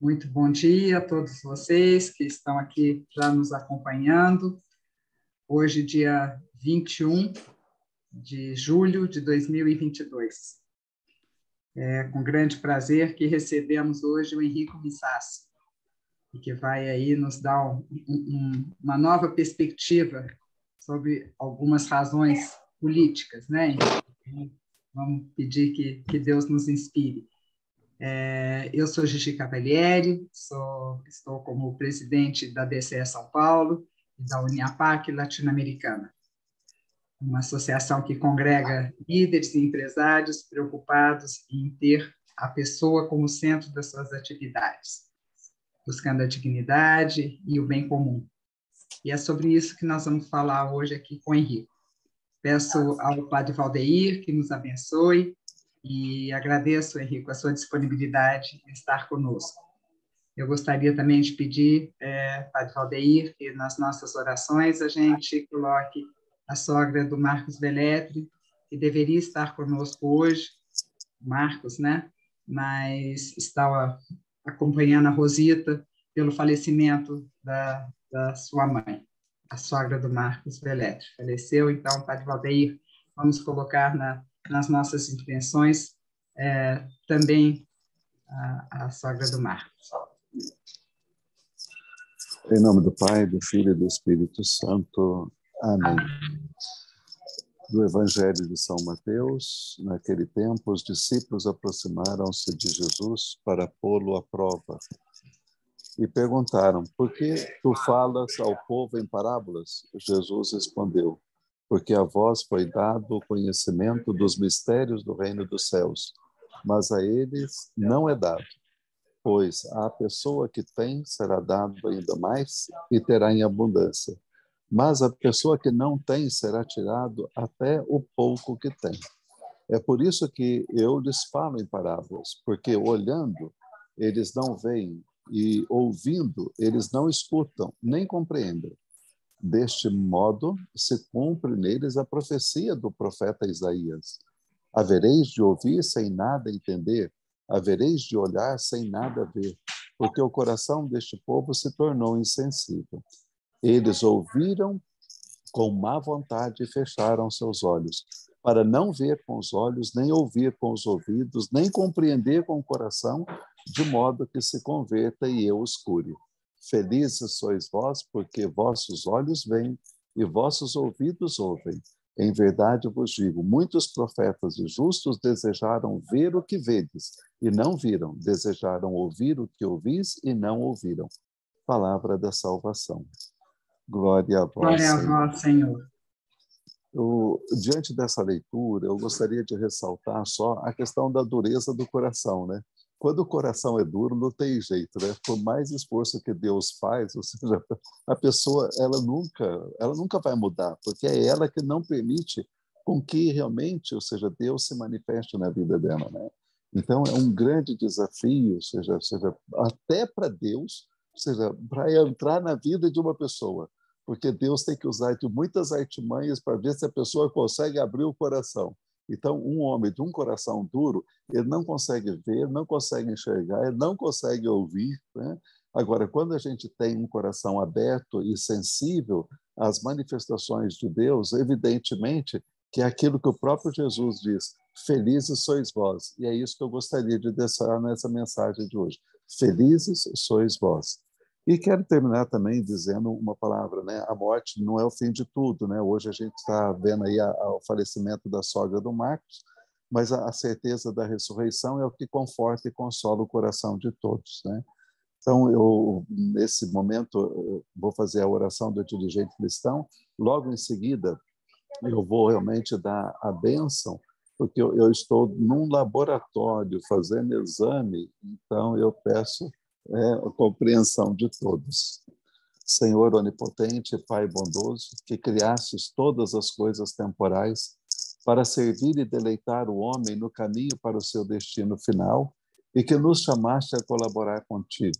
Muito bom dia a todos vocês que estão aqui já nos acompanhando. Hoje, dia 21 de julho de 2022. É com grande prazer que recebemos hoje o Henrico Missassi, que vai aí nos dar um, um, uma nova perspectiva sobre algumas razões políticas, né? Vamos pedir que, que Deus nos inspire. É, eu sou Gigi Cavalieri, sou, estou como presidente da DCE São Paulo e da Uniapac Latino-Americana, uma associação que congrega líderes e empresários preocupados em ter a pessoa como centro das suas atividades, buscando a dignidade e o bem comum. E é sobre isso que nós vamos falar hoje aqui com o Henrique. Peço ao Padre Valdeir que nos abençoe e agradeço, Henrique, a sua disponibilidade em estar conosco. Eu gostaria também de pedir, é, Padre Valdeir, que nas nossas orações a gente coloque a sogra do Marcos Beletre, que deveria estar conosco hoje, Marcos, né? Mas está acompanhando a Rosita pelo falecimento da, da sua mãe, a sogra do Marcos Beletre. Faleceu, então, Padre Valdeir, vamos colocar na nas nossas intenções é, também a, a sogra do Marcos. Em nome do Pai, do Filho e do Espírito Santo. Amém. Do Evangelho de São Mateus, naquele tempo, os discípulos aproximaram-se de Jesus para pô-lo à prova e perguntaram: Por que tu falas ao povo em parábolas? Jesus respondeu: porque a vós foi dado o conhecimento dos mistérios do reino dos céus, mas a eles não é dado. Pois a pessoa que tem será dado ainda mais e terá em abundância. Mas a pessoa que não tem será tirado até o pouco que tem. É por isso que eu lhes falo em parábolas, porque olhando eles não veem e ouvindo eles não escutam, nem compreendem. Deste modo, se cumpre neles a profecia do profeta Isaías. Havereis de ouvir sem nada entender, havereis de olhar sem nada ver, porque o coração deste povo se tornou insensível. Eles ouviram com má vontade e fecharam seus olhos, para não ver com os olhos, nem ouvir com os ouvidos, nem compreender com o coração, de modo que se converta e eu os cure. Felizes sois vós, porque vossos olhos veem e vossos ouvidos ouvem. Em verdade vos digo: muitos profetas e justos desejaram ver o que vedes, e não viram, desejaram ouvir o que ouvis, e não ouviram. Palavra da salvação. Glória a vós, Glória Senhor. a vós, Senhor. Eu, diante dessa leitura, eu gostaria de ressaltar só a questão da dureza do coração, né? Quando o coração é duro, não tem jeito, né? Por mais esforço que Deus faz, ou seja, a pessoa ela nunca, ela nunca vai mudar, porque é ela que não permite com que realmente, ou seja, Deus se manifeste na vida dela, né? Então é um grande desafio, ou seja, ou seja até para Deus, ou seja, para entrar na vida de uma pessoa, porque Deus tem que usar de muitas artimanhas para ver se a pessoa consegue abrir o coração. Então, um homem de um coração duro, ele não consegue ver, não consegue enxergar, ele não consegue ouvir. Né? Agora, quando a gente tem um coração aberto e sensível às manifestações de Deus, evidentemente que é aquilo que o próprio Jesus diz: felizes sois vós. E é isso que eu gostaria de deixar nessa mensagem de hoje. Felizes sois vós. E quero terminar também dizendo uma palavra, né? A morte não é o fim de tudo, né? Hoje a gente está vendo aí a, a, o falecimento da sogra do Marcos, mas a, a, certeza da ressurreição é o que conforta e consola o coração de todos, né? Então, eu, nesse momento, eu vou fazer a oração do dirigente cristão. Logo em seguida, eu vou realmente dar a bênção, porque eu, eu estou num laboratório fazendo exame, então eu peço é a compreensão de todos. Senhor onipotente, Pai bondoso, que criastes todas as coisas temporais para servir e deleitar o homem no caminho para o seu destino final e que nos chamaste a colaborar contigo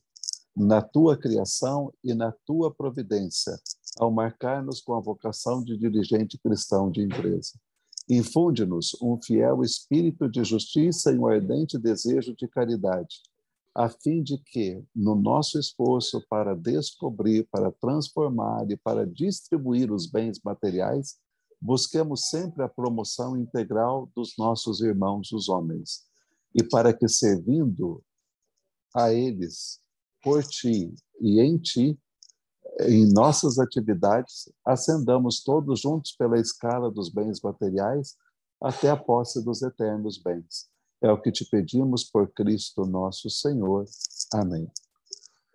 na tua criação e na tua providência, ao marcar-nos com a vocação de dirigente cristão de empresa. Infunde-nos um fiel espírito de justiça e um ardente desejo de caridade, a fim de que, no nosso esforço para descobrir, para transformar e para distribuir os bens materiais, busquemos sempre a promoção integral dos nossos irmãos, os homens, e para que, servindo a eles, por ti e em ti, em nossas atividades, ascendamos todos juntos pela escala dos bens materiais até a posse dos eternos bens. É o que te pedimos por Cristo nosso Senhor. Amém.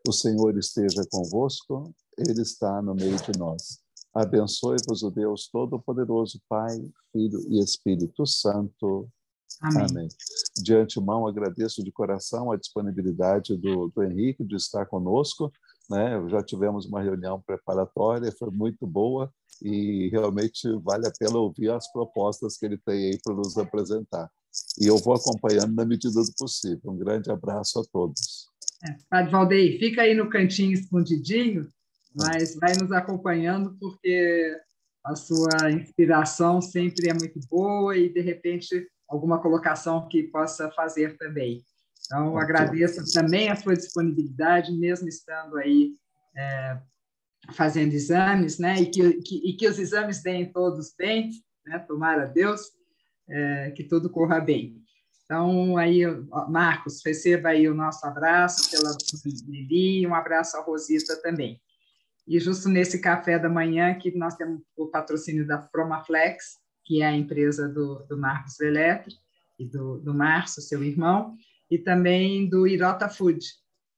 O Senhor esteja convosco, Ele está no meio de nós. Abençoe-vos o Deus Todo-Poderoso, Pai, Filho e Espírito Santo. Amém. Amém. De antemão, agradeço de coração a disponibilidade do, do Henrique de estar conosco. Né? Já tivemos uma reunião preparatória, foi muito boa e realmente vale a pena ouvir as propostas que ele tem aí para nos apresentar. E eu vou acompanhando na medida do possível. Um grande abraço a todos. É, Padre Valdeir, fica aí no cantinho escondidinho, mas vai nos acompanhando porque a sua inspiração sempre é muito boa e, de repente, alguma colocação que possa fazer também. Então, agradeço também a sua disponibilidade, mesmo estando aí é, fazendo exames, né? E que, que, e que os exames deem todos bem, né? Tomara Deus é, que tudo corra bem. Então, aí, Marcos, receba aí o nosso abraço pela Lili e um abraço à Rosita também. E justo nesse café da manhã que nós temos o patrocínio da Promaflex, que é a empresa do, do Marcos Veletri e do, do seu irmão, e também do Irota Food,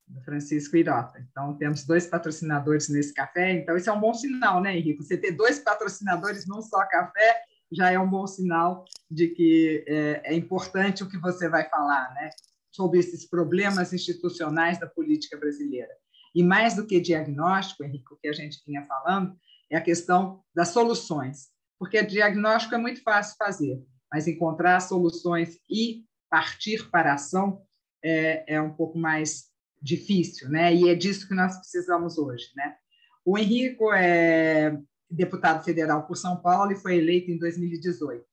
do Francisco Irota. Então, temos dois patrocinadores nesse café, então isso é um bom sinal, né, Henrique? Você ter dois patrocinadores num só café já é um bom sinal de que é, é importante o que você vai falar, né? Sobre esses problemas institucionais da política brasileira. E mais do que diagnóstico, Henrique, o que a gente vinha falando, é a questão das soluções. Porque diagnóstico é muito fácil fazer, mas encontrar soluções e partir para a ação é, é um pouco mais difícil, né? E é disso que nós precisamos hoje, né? O Henrico é deputado federal por São Paulo e foi eleito em 2018.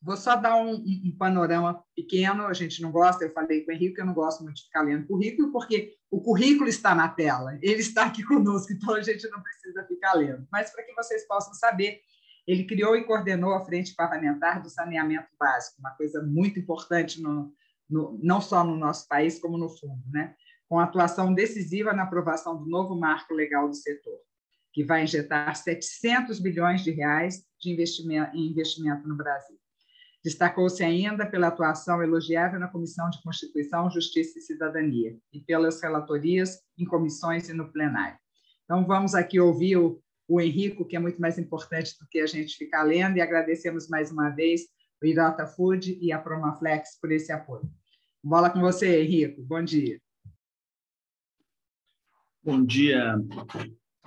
Vou só dar um, um, panorama pequeno, a gente não gosta, eu falei com o Henrique, eu não gosto muito de ficar lendo currículo, porque o currículo está na tela, ele está aqui conosco, então a gente não precisa ficar lendo. Mas para que vocês possam saber, ele criou e coordenou a Frente Parlamentar do Saneamento Básico, uma coisa muito importante, no, no, não só no nosso país, como no fundo, né? com atuação decisiva na aprovação do novo marco legal do setor que vai injetar 700 bilhões de reais de investimento, em investimento no Brasil. Destacou-se ainda pela atuação elogiável na Comissão de Constituição, Justiça e Cidadania e pelas relatorias em comissões e no plenário. Então, vamos aqui ouvir o, o Henrico, que é muito mais importante do que a gente ficar lendo, e agradecemos mais uma vez o Irota Food e a Promaflex por esse apoio. Bola com você, Henrico. Bom dia. Bom dia,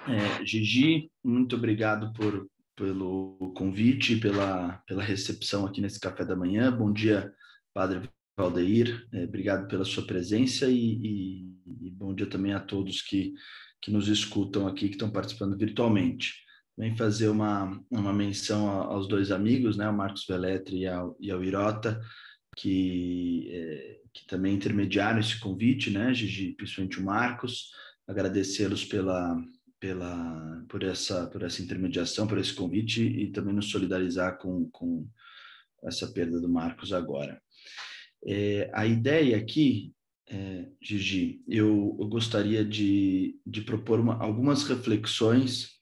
é, Gigi, muito obrigado por, pelo convite, pela, pela recepção aqui nesse café da manhã. Bom dia, Padre Valdeir. É, obrigado pela sua presença e, e, e, bom dia também a todos que, que nos escutam aqui, que estão participando virtualmente. Vem fazer uma, uma menção aos dois amigos, né, o Marcos Veletri e ao, e ao Irota, que, é, que também intermediaram esse convite, né, Gigi, principalmente o Marcos, agradecê-los pela, pela por essa por essa intermediação, por esse convite e também nos solidarizar com, com essa perda do Marcos agora. É, a ideia aqui, é, Gigi, eu, eu, gostaria de, de propor uma, algumas reflexões.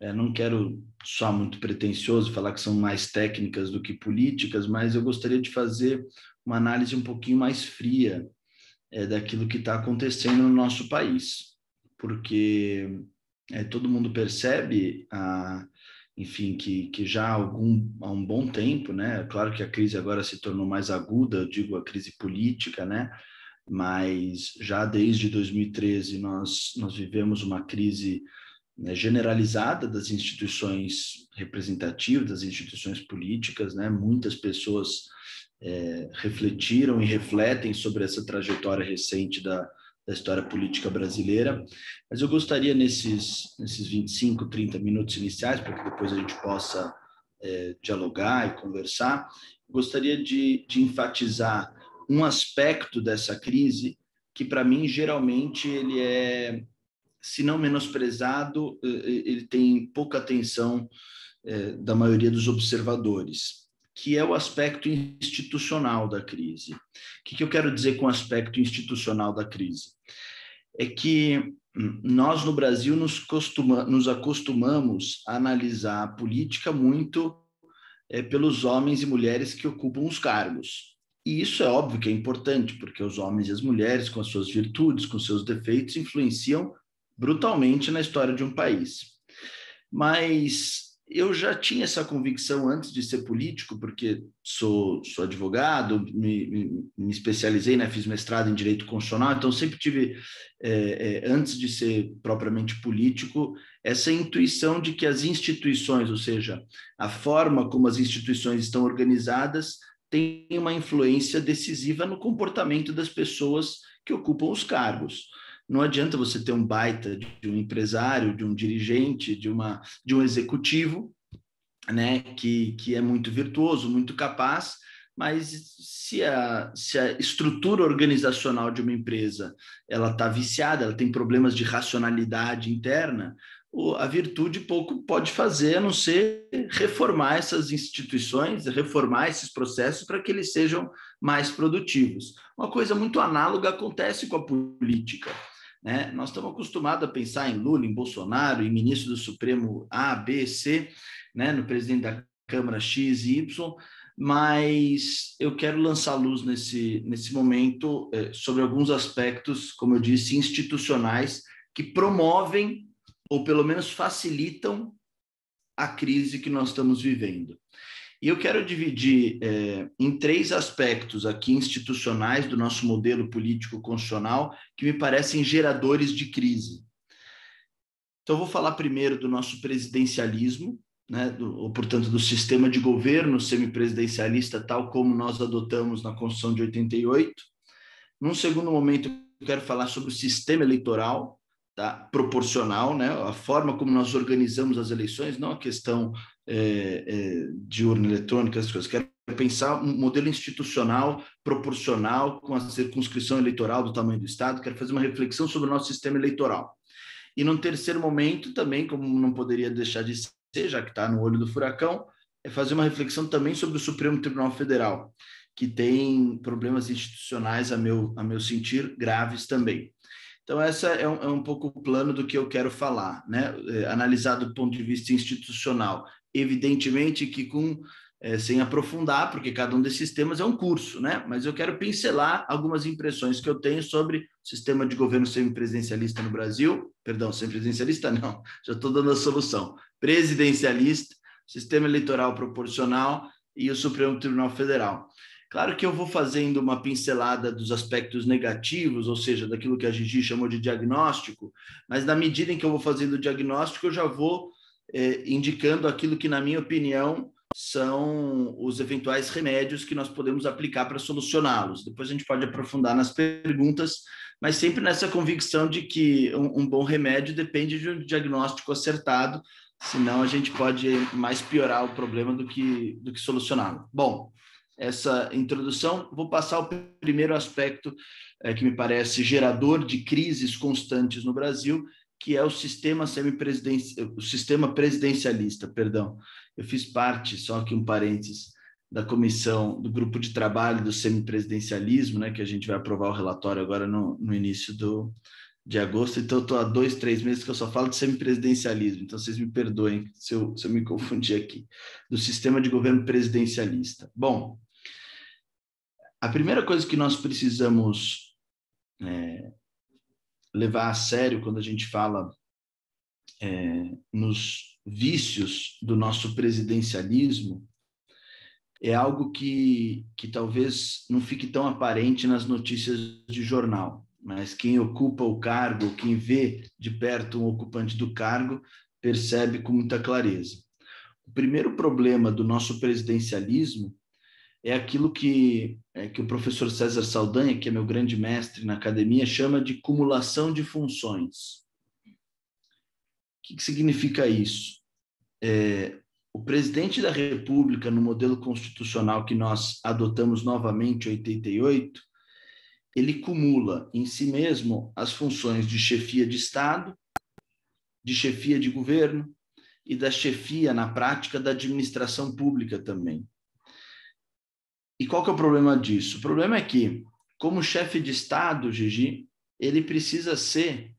É, não quero só muito pretensioso falar que são mais técnicas do que políticas, mas eu gostaria de fazer uma análise um pouquinho mais fria é, daquilo que está acontecendo no nosso país, porque é, todo mundo percebe, ah, enfim, que, que já há, algum, há um bom tempo, né? Claro que a crise agora se tornou mais aguda, digo a crise política, né? Mas já desde 2013 nós, nós vivemos uma crise né, generalizada das instituições representativas, das instituições políticas, né? Muitas pessoas é, refletiram e refletem sobre essa trajetória recente da, da história política brasileira. Mas eu gostaria, nesses, nesses 25, 30 minutos iniciais, para que depois a gente possa é, dialogar e conversar, gostaria de, de enfatizar um aspecto dessa crise que, para mim, geralmente ele é, se não menosprezado, ele tem pouca atenção é, da maioria dos observadores, que é o aspecto institucional da crise. O que, que eu quero dizer com o aspecto institucional da crise? É que nós no Brasil nos, costuma, nos acostumamos a analisar a política muito é, pelos homens e mulheres que ocupam os cargos. E isso é óbvio que é importante, porque os homens e as mulheres, com as suas virtudes, com seus defeitos, influenciam brutalmente na história de um país. Mas eu já tinha essa convicção antes de ser político, porque sou, sou advogado, me, me, me especializei, né, fiz mestrado em direito constitucional, então sempre tive, é, é, antes de ser propriamente político, essa intuição de que as instituições, ou seja, a forma como as instituições estão organizadas, tem uma influência decisiva no comportamento das pessoas que ocupam os cargos. Não adianta você ter um baita de um empresário, de um dirigente, de, uma, de um executivo, né, que, que é muito virtuoso, muito capaz, mas se a, se a estrutura organizacional de uma empresa ela está viciada, ela tem problemas de racionalidade interna, a virtude pouco pode fazer a não ser reformar essas instituições, reformar esses processos para que eles sejam mais produtivos. Uma coisa muito análoga acontece com a política. Né? Nós estamos acostumados a pensar em Lula, em Bolsonaro, em ministro do Supremo A, B, C, né? no presidente da Câmara X e Y, mas eu quero lançar luz nesse, nesse momento eh, sobre alguns aspectos, como eu disse, institucionais, que promovem ou pelo menos facilitam a crise que nós estamos vivendo. E eu quero dividir é, em três aspectos aqui institucionais do nosso modelo político constitucional que me parecem geradores de crise. Então, vou falar primeiro do nosso presidencialismo, né, do, ou, portanto, do sistema de governo semipresidencialista, tal como nós adotamos na Constituição de 88. Num segundo momento, eu quero falar sobre o sistema eleitoral, tá? proporcional, né? a forma como nós organizamos as eleições, não a questão é, é, de urna eletrônica, essas coisas. Quero pensar um modelo institucional proporcional com a circunscrição eleitoral do tamanho do Estado, quero fazer uma reflexão sobre o nosso sistema eleitoral. E num terceiro momento, também, como não poderia deixar de ser, já que está no olho do furacão, é fazer uma reflexão também sobre o Supremo Tribunal Federal, que tem problemas institucionais, a meu, a meu sentir, graves também. Então, essa é um, é um pouco o plano do que eu quero falar, né? É, analisar do ponto de vista institucional. Evidentemente que com é, sem aprofundar, porque cada um desses temas é um curso, né? Mas eu quero pincelar algumas impressões que eu tenho sobre o sistema de governo semipresidencialista no Brasil. Perdão, semipresidencialista não, já estou dando a solução. Presidencialista, sistema eleitoral proporcional e o Supremo Tribunal Federal. Claro que eu vou fazendo uma pincelada dos aspectos negativos, ou seja, daquilo que a Gigi chamou de diagnóstico, mas na medida em que eu vou fazendo o diagnóstico, eu já vou é, indicando aquilo que, na minha opinião, são os eventuais remédios que nós podemos aplicar para solucioná-los. Depois a gente pode aprofundar nas perguntas, mas sempre nessa convicção de que um, um bom remédio depende de um diagnóstico acertado, senão a gente pode mais piorar o problema do que, do que solucioná-lo. Bom, essa introdução, vou passar o primeiro aspecto é, que me parece gerador de crises constantes no Brasil, que é o sistema semipresidencial, o sistema presidencialista, perdão. Eu fiz parte, só aqui um parênteses, da comissão do grupo de trabalho do semipresidencialismo, né, que a gente vai aprovar o relatório agora no, no início do, de agosto, então estou há dois, três meses que eu só falo de semipresidencialismo, então vocês me perdoem se eu, se eu me confundir aqui, do sistema de governo presidencialista. Bom, a primeira coisa que nós precisamos é, levar a sério quando a gente fala é, nos vícios do nosso presidencialismo é algo que, que talvez não fique tão aparente nas notícias de jornal mas quem ocupa o cargo, quem vê de perto um ocupante do cargo, percebe com muita clareza. O primeiro problema do nosso presidencialismo é aquilo que, é, que o professor César Saldanha, que é meu grande mestre na academia, chama de cumulação de funções. O que, que significa isso? É, o presidente da República, no modelo constitucional que nós adotamos novamente em 88, ele cumula em si mesmo as funções de chefia de Estado, de chefia de governo e da chefia, na prática, da administração pública também. E qual que é o problema disso? O problema é que, como chefe de Estado, Gigi, ele precisa ser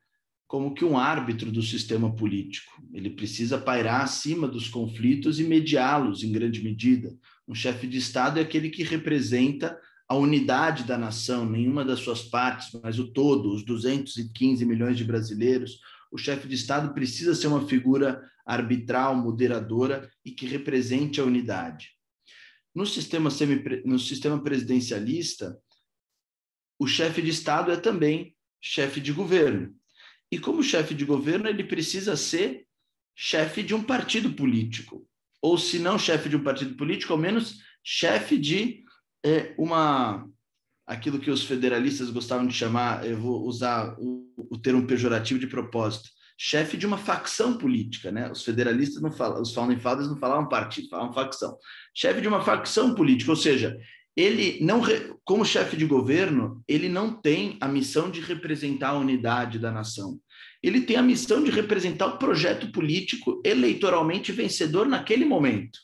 como que um árbitro do sistema político. Ele precisa pairar acima dos conflitos e mediá-los em grande medida. Um chefe de Estado é aquele que representa a unidade da nação, nenhuma das suas partes, mas o todo, os 215 milhões de brasileiros. O chefe de Estado precisa ser uma figura arbitral, moderadora e que represente a unidade. No sistema, semi, no sistema presidencialista, o chefe de Estado é também chefe de governo. E como chefe de governo, ele precisa ser chefe de um partido político. Ou, se não chefe de um partido político, ao menos chefe de é, uma. aquilo que os federalistas gostavam de chamar, eu vou usar o, o termo pejorativo de propósito, chefe de uma facção política, né? Os federalistas não falam, os founding fathers não falavam partido, falavam facção. Chefe de uma facção política, ou seja, ele não, como chefe de governo, ele não tem a missão de representar a unidade da nação. Ele tem a missão de representar o projeto político eleitoralmente vencedor naquele momento.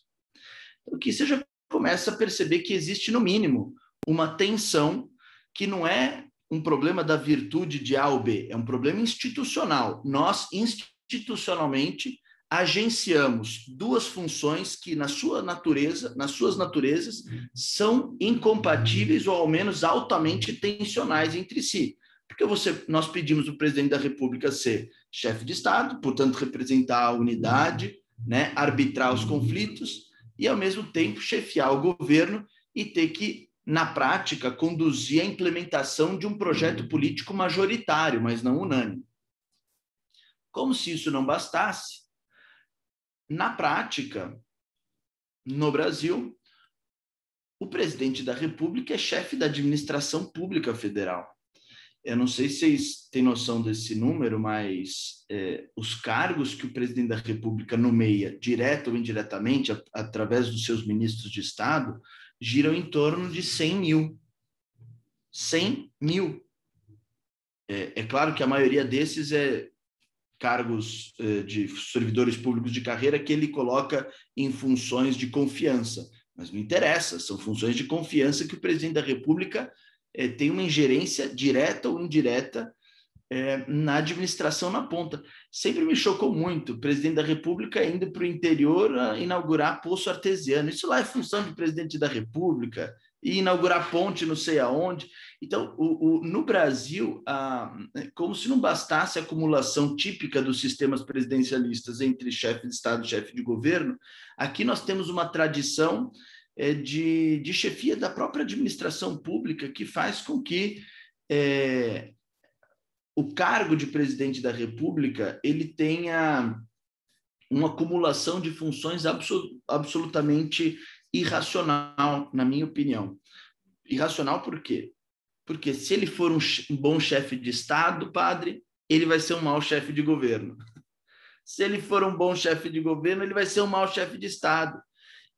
O que você já começa a perceber que existe, no mínimo, uma tensão que não é um problema da virtude de A ou B, é um problema institucional. Nós, institucionalmente, agenciamos duas funções que, na sua natureza, nas suas naturezas, são incompatíveis ou, ao menos, altamente tensionais entre si. Porque você, nós pedimos o presidente da República ser chefe de Estado, portanto, representar a unidade, né, arbitrar os conflitos e, ao mesmo tempo, chefiar o governo e ter que na prática, conduzir a implementação de um projeto político majoritário, mas não unânime. Como se isso não bastasse, na prática, no Brasil, o presidente da República é chefe da administração pública federal. Eu não sei se vocês têm noção desse número, mas é, os cargos que o presidente da República nomeia, direto ou indiretamente, a, através dos seus ministros de Estado, giram em torno de 100 mil. 100 mil. É, é claro que a maioria desses é cargos é, de servidores públicos de carreira que ele coloca em funções de confiança. Mas não interessa, são funções de confiança que o presidente da República é, tem uma ingerência direta ou indireta é, na administração na ponta. Sempre me chocou muito o presidente da República indo para o interior a inaugurar poço artesiano. Isso lá é função do presidente da República, e inaugurar ponte não sei aonde. Então, o, o, no Brasil, a, como se não bastasse a acumulação típica dos sistemas presidencialistas entre chefe de Estado e chefe de governo, aqui nós temos uma tradição é, de, de chefia da própria administração pública que faz com que é, o cargo de presidente da República ele tenha uma acumulação de funções absolutamente irracional, na minha opinião. Irracional por quê? Porque se ele for um, um bom chefe de Estado, padre, ele vai ser um mau chefe de governo. Se ele for um bom chefe de governo, ele vai ser um mau chefe de Estado.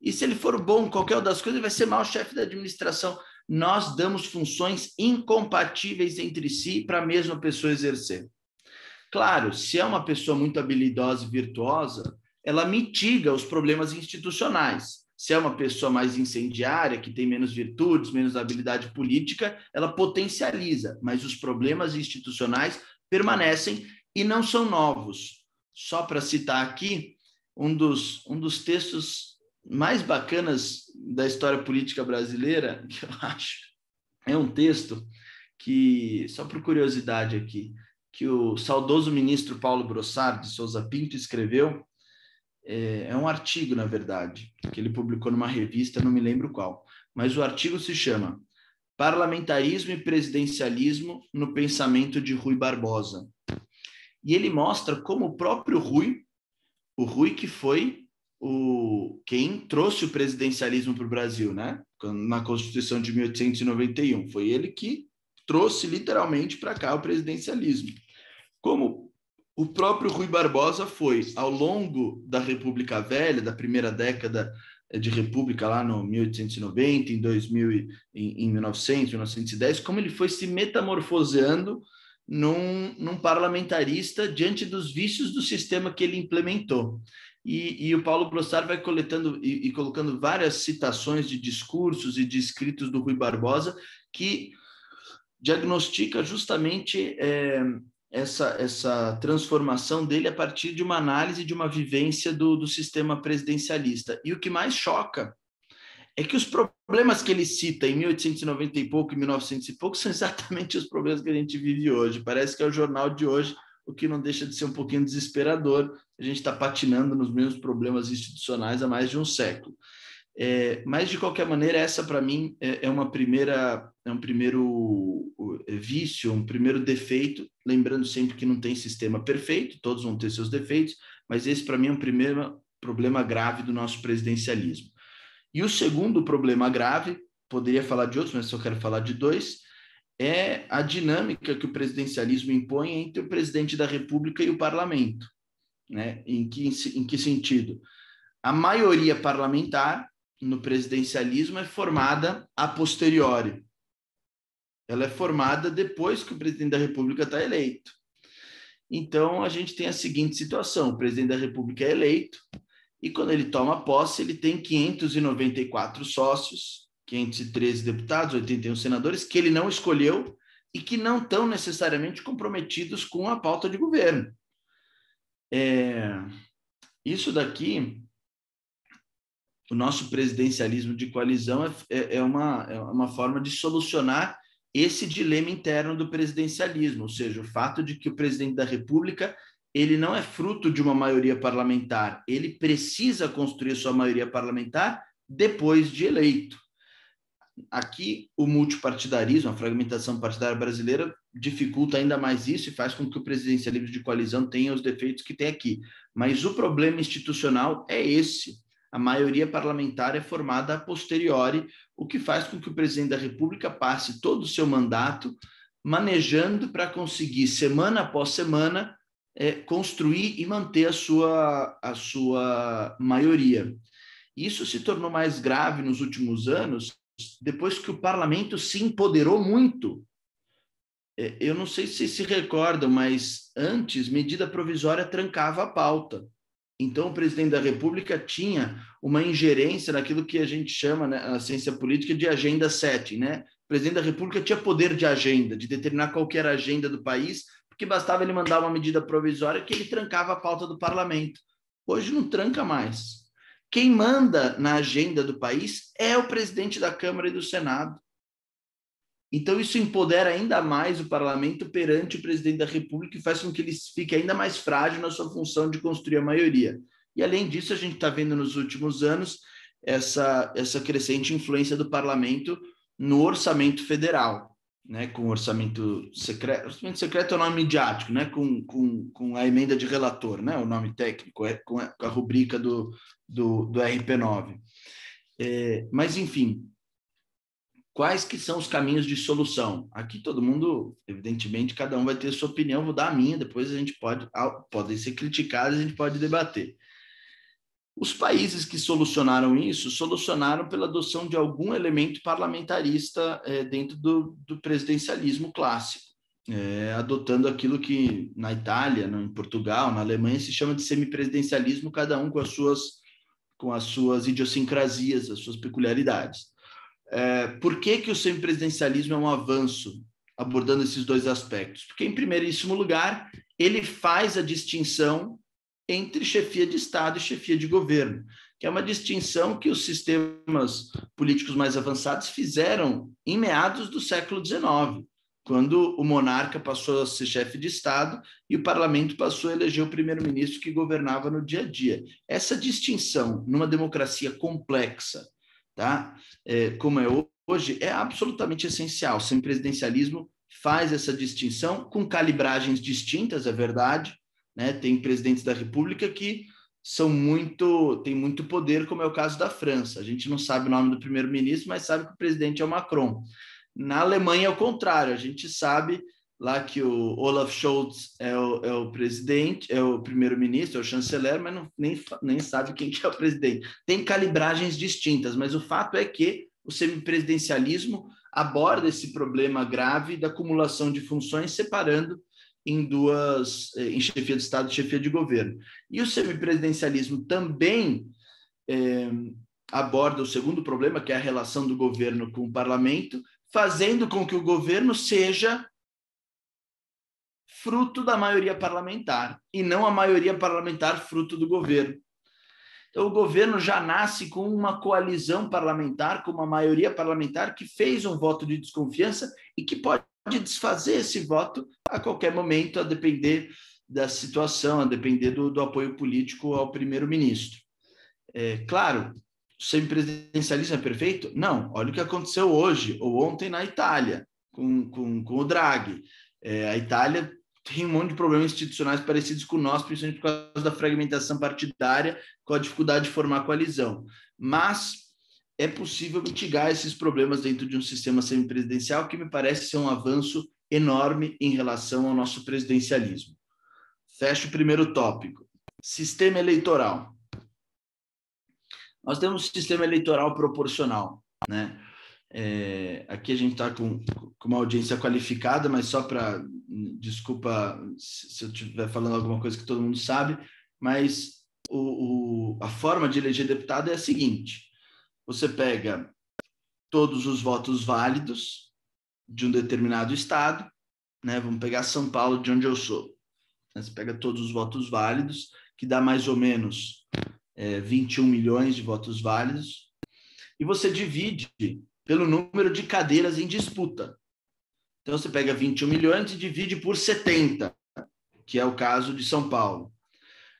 E se ele for bom em qualquer uma das coisas, ele vai ser mau chefe da administração nós damos funções incompatíveis entre si para a mesma pessoa exercer. Claro, se é uma pessoa muito habilidosa e virtuosa, ela mitiga os problemas institucionais. Se é uma pessoa mais incendiária, que tem menos virtudes, menos habilidade política, ela potencializa, mas os problemas institucionais permanecem e não são novos. Só para citar aqui, um dos, um dos textos mais bacanas da história política brasileira, que eu acho, é um texto que, só por curiosidade aqui, que o saudoso ministro Paulo Brossard de Souza Pinto escreveu. É, é um artigo, na verdade, que ele publicou numa revista, não me lembro qual, mas o artigo se chama Parlamentarismo e Presidencialismo no Pensamento de Rui Barbosa. E ele mostra como o próprio Rui, o Rui que foi o quem trouxe o presidencialismo para o Brasil, né? Na Constituição de 1891, foi ele que trouxe literalmente para cá o presidencialismo. Como o próprio Rui Barbosa foi ao longo da República Velha, da primeira década de República lá no 1890, em 2000, em, em 1900, 1910, como ele foi se metamorfoseando num, num parlamentarista diante dos vícios do sistema que ele implementou. E, e, o Paulo Brossard vai coletando e, e, colocando várias citações de discursos e de escritos do Rui Barbosa que diagnostica justamente é, essa, essa transformação dele a partir de uma análise de uma vivência do, do sistema presidencialista. E o que mais choca é que os problemas que ele cita em 1890 e pouco, em 1900 e pouco, são exatamente os problemas que a gente vive hoje. Parece que é o jornal de hoje, o que não deixa de ser um pouquinho desesperador. A gente está patinando nos mesmos problemas institucionais há mais de um século. É, mas de qualquer maneira, essa para mim é, é, uma primeira, é um primeiro é, vício, um primeiro defeito. Lembrando sempre que não tem sistema perfeito, todos vão ter seus defeitos, mas esse para mim é um primeiro problema grave do nosso presidencialismo. E o segundo problema grave, poderia falar de outros, mas só quero falar de dois, é a dinâmica que o presidencialismo impõe entre o presidente da República e o parlamento. Né? Em, que, em que sentido? A maioria parlamentar no presidencialismo é formada a posteriori. Ela é formada depois que o presidente da República está eleito. Então, a gente tem a seguinte situação: o presidente da República é eleito, e quando ele toma posse, ele tem 594 sócios, 513 deputados, 81 senadores, que ele não escolheu e que não estão necessariamente comprometidos com a pauta de governo. É, isso daqui o nosso presidencialismo de coalizão é, é, é, uma, é uma forma de solucionar esse dilema interno do presidencialismo, ou seja, o fato de que o presidente da República ele não é fruto de uma maioria parlamentar, ele precisa construir sua maioria parlamentar depois de eleito. Aqui, o multipartidarismo, a fragmentação partidária brasileira, dificulta ainda mais isso e faz com que o presidencialismo de coalizão tenha os defeitos que tem aqui. Mas o problema institucional é esse a maioria parlamentar é formada a posteriori, o que faz com que o presidente da República passe todo o seu mandato manejando para conseguir, semana após semana, é, construir e manter a sua, a sua maioria. Isso se tornou mais grave nos últimos anos, depois que o parlamento se empoderou muito. É, eu não sei se se recordam, mas antes, medida provisória trancava a pauta. Então, o presidente da República tinha uma ingerência naquilo que a gente chama, né, a ciência política, de agenda setting. Né? O presidente da República tinha poder de agenda, de determinar qualquer agenda do país, porque bastava ele mandar uma medida provisória que ele trancava a pauta do parlamento. Hoje não tranca mais. Quem manda na agenda do país é o presidente da Câmara e do Senado. Então, isso empodera ainda mais o parlamento perante o presidente da República e faz com que ele fique ainda mais frágil na sua função de construir a maioria. E, além disso, a gente está vendo nos últimos anos essa, essa crescente influência do parlamento no orçamento federal, né, com orçamento secreto. Orçamento secreto é o nome midiático, né, com, com, com a emenda de relator, né, o nome técnico, é com a, rubrica do, do, do RP9. É, mas, enfim, quais que são os caminhos de solução? Aqui todo mundo, evidentemente, cada um vai ter sua opinião, vou dar a minha, depois a gente pode, podem ser criticados, a gente pode debater. Os países que solucionaram isso, solucionaram pela adoção de algum elemento parlamentarista é, dentro do, do, presidencialismo clássico, é, adotando aquilo que na Itália, no, em Portugal, na Alemanha se chama de semipresidencialismo, cada um com as suas com as suas idiosincrasias, as suas peculiaridades. É, por que, que o semipresidencialismo é um avanço, abordando esses dois aspectos? Porque, em primeiríssimo lugar, ele faz a distinção entre chefia de Estado e chefia de governo, que é uma distinção que os sistemas políticos mais avançados fizeram em meados do século XIX, quando o monarca passou a ser chefe de Estado e o parlamento passou a eleger o primeiro-ministro que governava no dia a dia. Essa distinção, numa democracia complexa, tá? É, como é hoje, é absolutamente essencial. O semipresidencialismo faz essa distinção com calibragens distintas, é verdade. Né? Tem presidentes da República que são muito têm muito poder, como é o caso da França. A gente não sabe o nome do primeiro-ministro, mas sabe que o presidente é o Macron. Na Alemanha é o contrário, a gente sabe lá que o Olaf Scholz é o, é o presidente, é o primeiro-ministro, é o chanceler, mas não, nem, nem sabe quem que é o presidente. Tem calibragens distintas, mas o fato é que o semipresidencialismo aborda esse problema grave da acumulação de funções, separando em duas, eh, em chefia de Estado e chefia de governo. E o semipresidencialismo também é, aborda o segundo problema, que é a relação do governo com o parlamento, fazendo com que o governo seja fruto da maioria parlamentar e não a maioria parlamentar fruto do governo. Então, o governo já nasce com uma coalizão parlamentar, com uma maioria parlamentar que fez um voto de desconfiança e que pode desfazer esse voto a qualquer momento, a depender da situação, a depender do, do apoio político ao primeiro-ministro. É, claro, o semipresidencialismo é perfeito? Não. Olha o que aconteceu hoje ou ontem na Itália, com, com, com o Draghi. É, a Itália tem um monte de problemas institucionais parecidos com nós, principalmente por causa da fragmentação partidária, com a dificuldade de formar coalizão. Mas é possível mitigar esses problemas dentro de um sistema semipresidencial, que me parece ser um avanço enorme em relação ao nosso presidencialismo. Fecho o primeiro tópico. Sistema eleitoral. Nós temos um sistema eleitoral proporcional, né? É, aqui a gente está com, com, uma audiência qualificada, mas só para. Desculpa se eu estiver falando alguma coisa que todo mundo sabe, mas o, o, a forma de eleger deputado é a seguinte: você pega todos os votos válidos de um determinado estado, né? Vamos pegar São Paulo, de onde eu sou. Você pega todos os votos válidos, que dá mais ou menos é, 21 milhões de votos válidos, e você divide pelo número de cadeiras em disputa. Então você pega 21 milhões e divide por 70, que é o caso de São Paulo.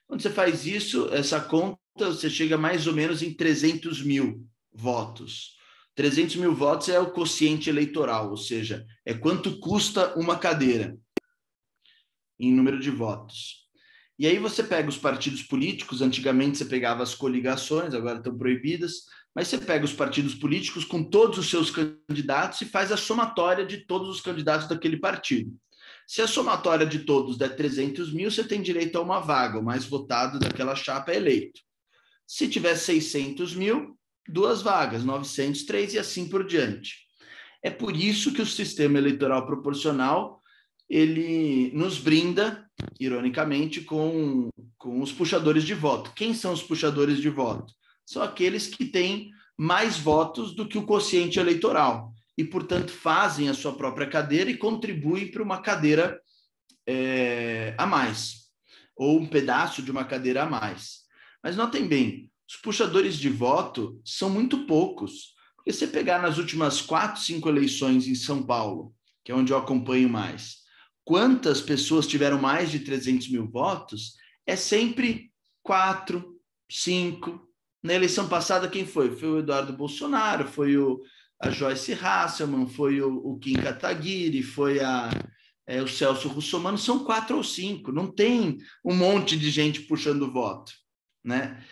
Quando você faz isso, essa conta, você chega mais ou menos em 300 mil votos. 300 mil votos é o quociente eleitoral, ou seja, é quanto custa uma cadeira em número de votos. E aí você pega os partidos políticos, antigamente você pegava as coligações, agora estão proibidas, mas você pega os partidos políticos com todos os seus candidatos e faz a somatória de todos os candidatos daquele partido. Se a somatória de todos der 300 mil, você tem direito a uma vaga, o mais votado daquela chapa é eleito. Se tiver 600 mil, duas vagas, 903 e assim por diante. É por isso que o sistema eleitoral proporcional ele nos brinda, ironicamente, com, com os puxadores de voto. Quem são os puxadores de voto? São aqueles que têm mais votos do que o quociente eleitoral e, portanto, fazem a sua própria cadeira e contribuem para uma cadeira é, a mais, ou um pedaço de uma cadeira a mais. Mas notem bem, os puxadores de voto são muito poucos. Porque se pegar nas últimas quatro, cinco eleições em São Paulo, que é onde eu acompanho mais, quantas pessoas tiveram mais de 300 mil votos, é sempre quatro, cinco, na eleição passada, quem foi? Foi o Eduardo Bolsonaro, foi o, a Joyce Hasselman, foi o, o Kim Kataguiri, foi a, é, o Celso Russomano, são quatro ou cinco, não tem um monte de gente puxando voto, né?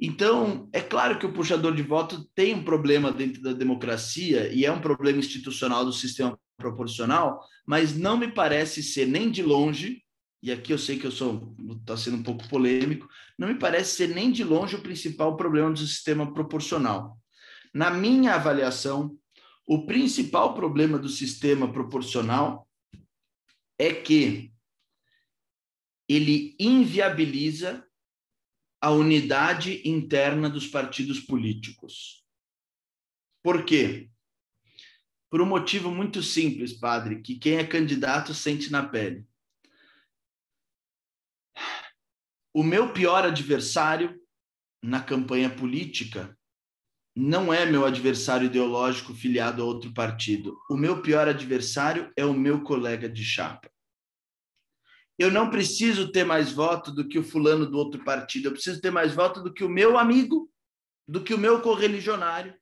Então, é claro que o puxador de voto tem um problema dentro da democracia e é um problema institucional do sistema proporcional, mas não me parece ser nem de longe e aqui eu sei que eu sou está sendo um pouco polêmico, não me parece ser nem de longe o principal problema do sistema proporcional. Na minha avaliação, o principal problema do sistema proporcional é que ele inviabiliza a unidade interna dos partidos políticos. Por quê? Por um motivo muito simples, padre, que quem é candidato sente na pele. O meu pior adversário na campanha política não é meu adversário ideológico filiado a outro partido. O meu pior adversário é o meu colega de chapa. Eu não preciso ter mais voto do que o fulano do outro partido. Eu preciso ter mais voto do que o meu amigo, do que o meu correligionário.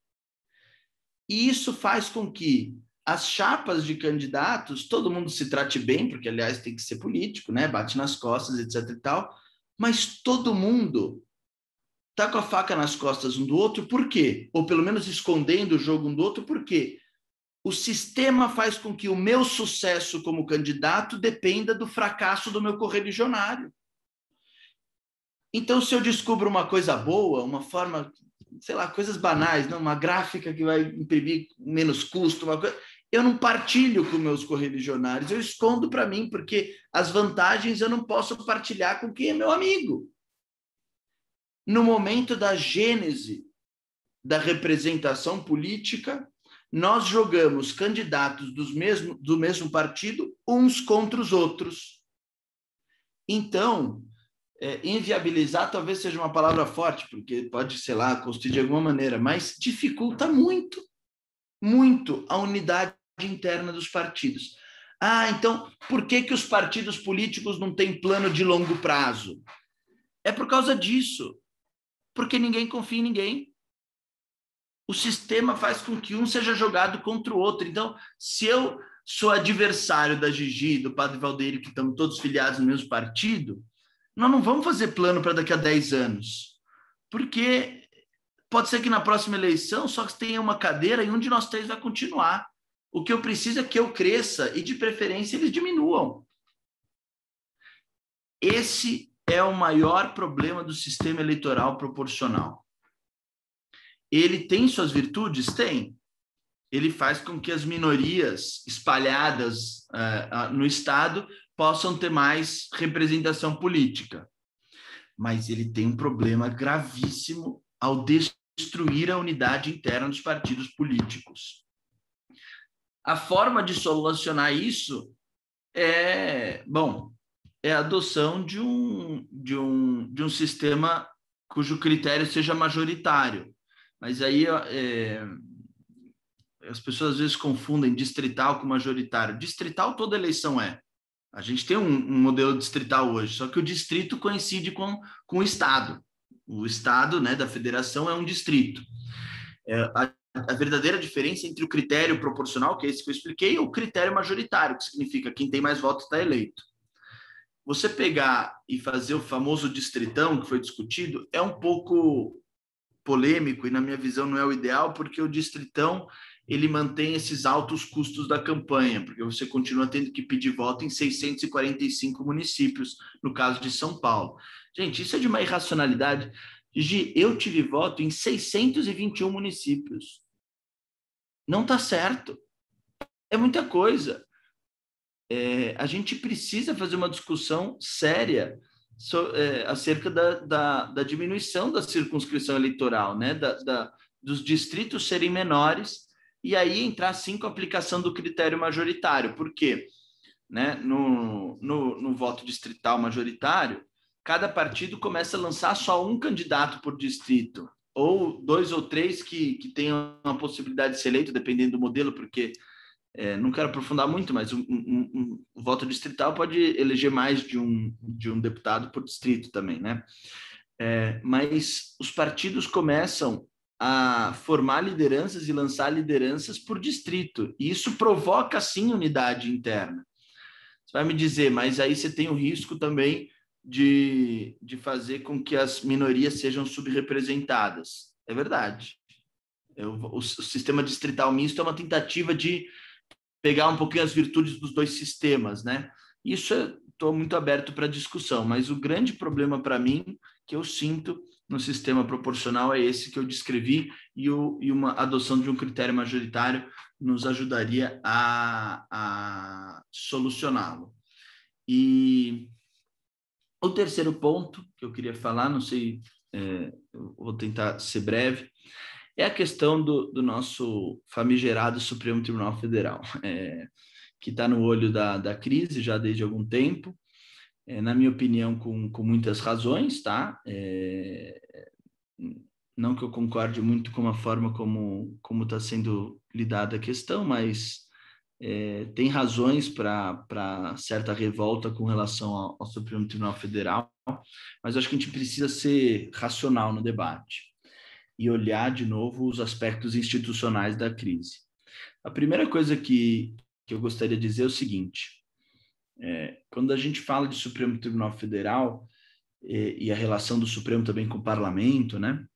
E isso faz com que as chapas de candidatos, todo mundo se trate bem, porque aliás tem que ser político, né? Bate nas costas, etc e tal mas todo mundo está com a faca nas costas um do outro, por quê? Ou pelo menos escondendo o jogo um do outro, por quê? O sistema faz com que o meu sucesso como candidato dependa do fracasso do meu correligionário. Então, se eu descubro uma coisa boa, uma forma, sei lá, coisas banais, não, uma gráfica que vai imprimir menos custo, uma coisa, eu não partilho com meus correligionários, eu escondo para mim, porque as vantagens eu não posso partilhar com quem é meu amigo. No momento da gênese da representação política, nós jogamos candidatos dos mesmo, do mesmo partido uns contra os outros. Então, é, inviabilizar talvez seja uma palavra forte, porque pode, sei lá, constituir de alguma maneira, mas dificulta muito, muito a unidade interna dos partidos. Ah, então, por que, que os partidos políticos não têm plano de longo prazo? É por causa disso. Porque ninguém confia em ninguém. O sistema faz com que um seja jogado contra o outro. Então, se eu sou adversário da Gigi, do Padre Valdeiro, que estamos todos filiados no mesmo partido, nós não vamos fazer plano para daqui a 10 anos. Porque pode ser que na próxima eleição só tenha uma cadeira e um de nós três vai continuar. O que eu preciso é que eu cresça e, de preferência, eles diminuam. Esse é o maior problema do sistema eleitoral proporcional. Ele tem suas virtudes? Tem. Ele faz com que as minorias espalhadas uh, no Estado possam ter mais representação política. Mas ele tem um problema gravíssimo ao destruir a unidade interna dos partidos políticos. A forma de solucionar isso é, bom, é a adoção de um, de um, de um sistema cujo critério seja majoritário. Mas aí é, as pessoas às vezes confundem distrital com majoritário. Distrital toda eleição é. A gente tem um, um modelo distrital hoje, só que o distrito coincide com, com o estado. O estado né, da federação é um distrito. É, a a verdadeira diferença entre o critério proporcional, que é esse que eu expliquei, e o critério majoritário, que significa quem tem mais votos está eleito. Você pegar e fazer o famoso distritão que foi discutido é um pouco polêmico e na minha visão não é o ideal, porque o distritão ele mantém esses altos custos da campanha, porque você continua tendo que pedir voto em 645 municípios, no caso de São Paulo. Gente, isso é de uma irracionalidade. Gigi, eu tive voto em 621 municípios. Não está certo. É muita coisa. É, a gente precisa fazer uma discussão séria so, é, acerca da, da, da, diminuição da circunscrição eleitoral, né? Da, da, dos distritos serem menores e aí entrar sim com a aplicação do critério majoritário. Por quê? Né? No, no, no voto distrital majoritário, cada partido começa a lançar só um candidato por distrito ou dois ou três que, que tenham a possibilidade de ser eleito, dependendo do modelo, porque é, não quero aprofundar muito, mas um, um, um, um, voto distrital pode eleger mais de um, de um deputado por distrito também, né? É, mas os partidos começam a formar lideranças e lançar lideranças por distrito, e isso provoca, sim, unidade interna. Você vai me dizer, mas aí você tem o risco também de, de fazer com que as minorias sejam subrepresentadas. É verdade. Eu, o, o sistema distrital misto é uma tentativa de pegar um pouquinho as virtudes dos dois sistemas, né? Isso estou muito aberto para discussão, mas o grande problema para mim que eu sinto no sistema proporcional é esse que eu descrevi e, o, e uma adoção de um critério majoritário nos ajudaria a, a solucioná-lo. E o terceiro ponto que eu queria falar, não sei, é, vou tentar ser breve, é a questão do, do nosso famigerado Supremo Tribunal Federal, é, que está no olho da, da crise já desde algum tempo, é, na minha opinião, com, com muitas razões, tá? É, não que eu concorde muito com a forma como está sendo lidada a questão, mas é, tem razões para certa revolta com relação ao, ao, Supremo Tribunal Federal, mas acho que a gente precisa ser racional no debate e olhar de novo os aspectos institucionais da crise. A primeira coisa que, que eu gostaria de dizer é o seguinte: é, quando a gente fala de Supremo Tribunal Federal, e, e, a relação do Supremo também com o parlamento, né?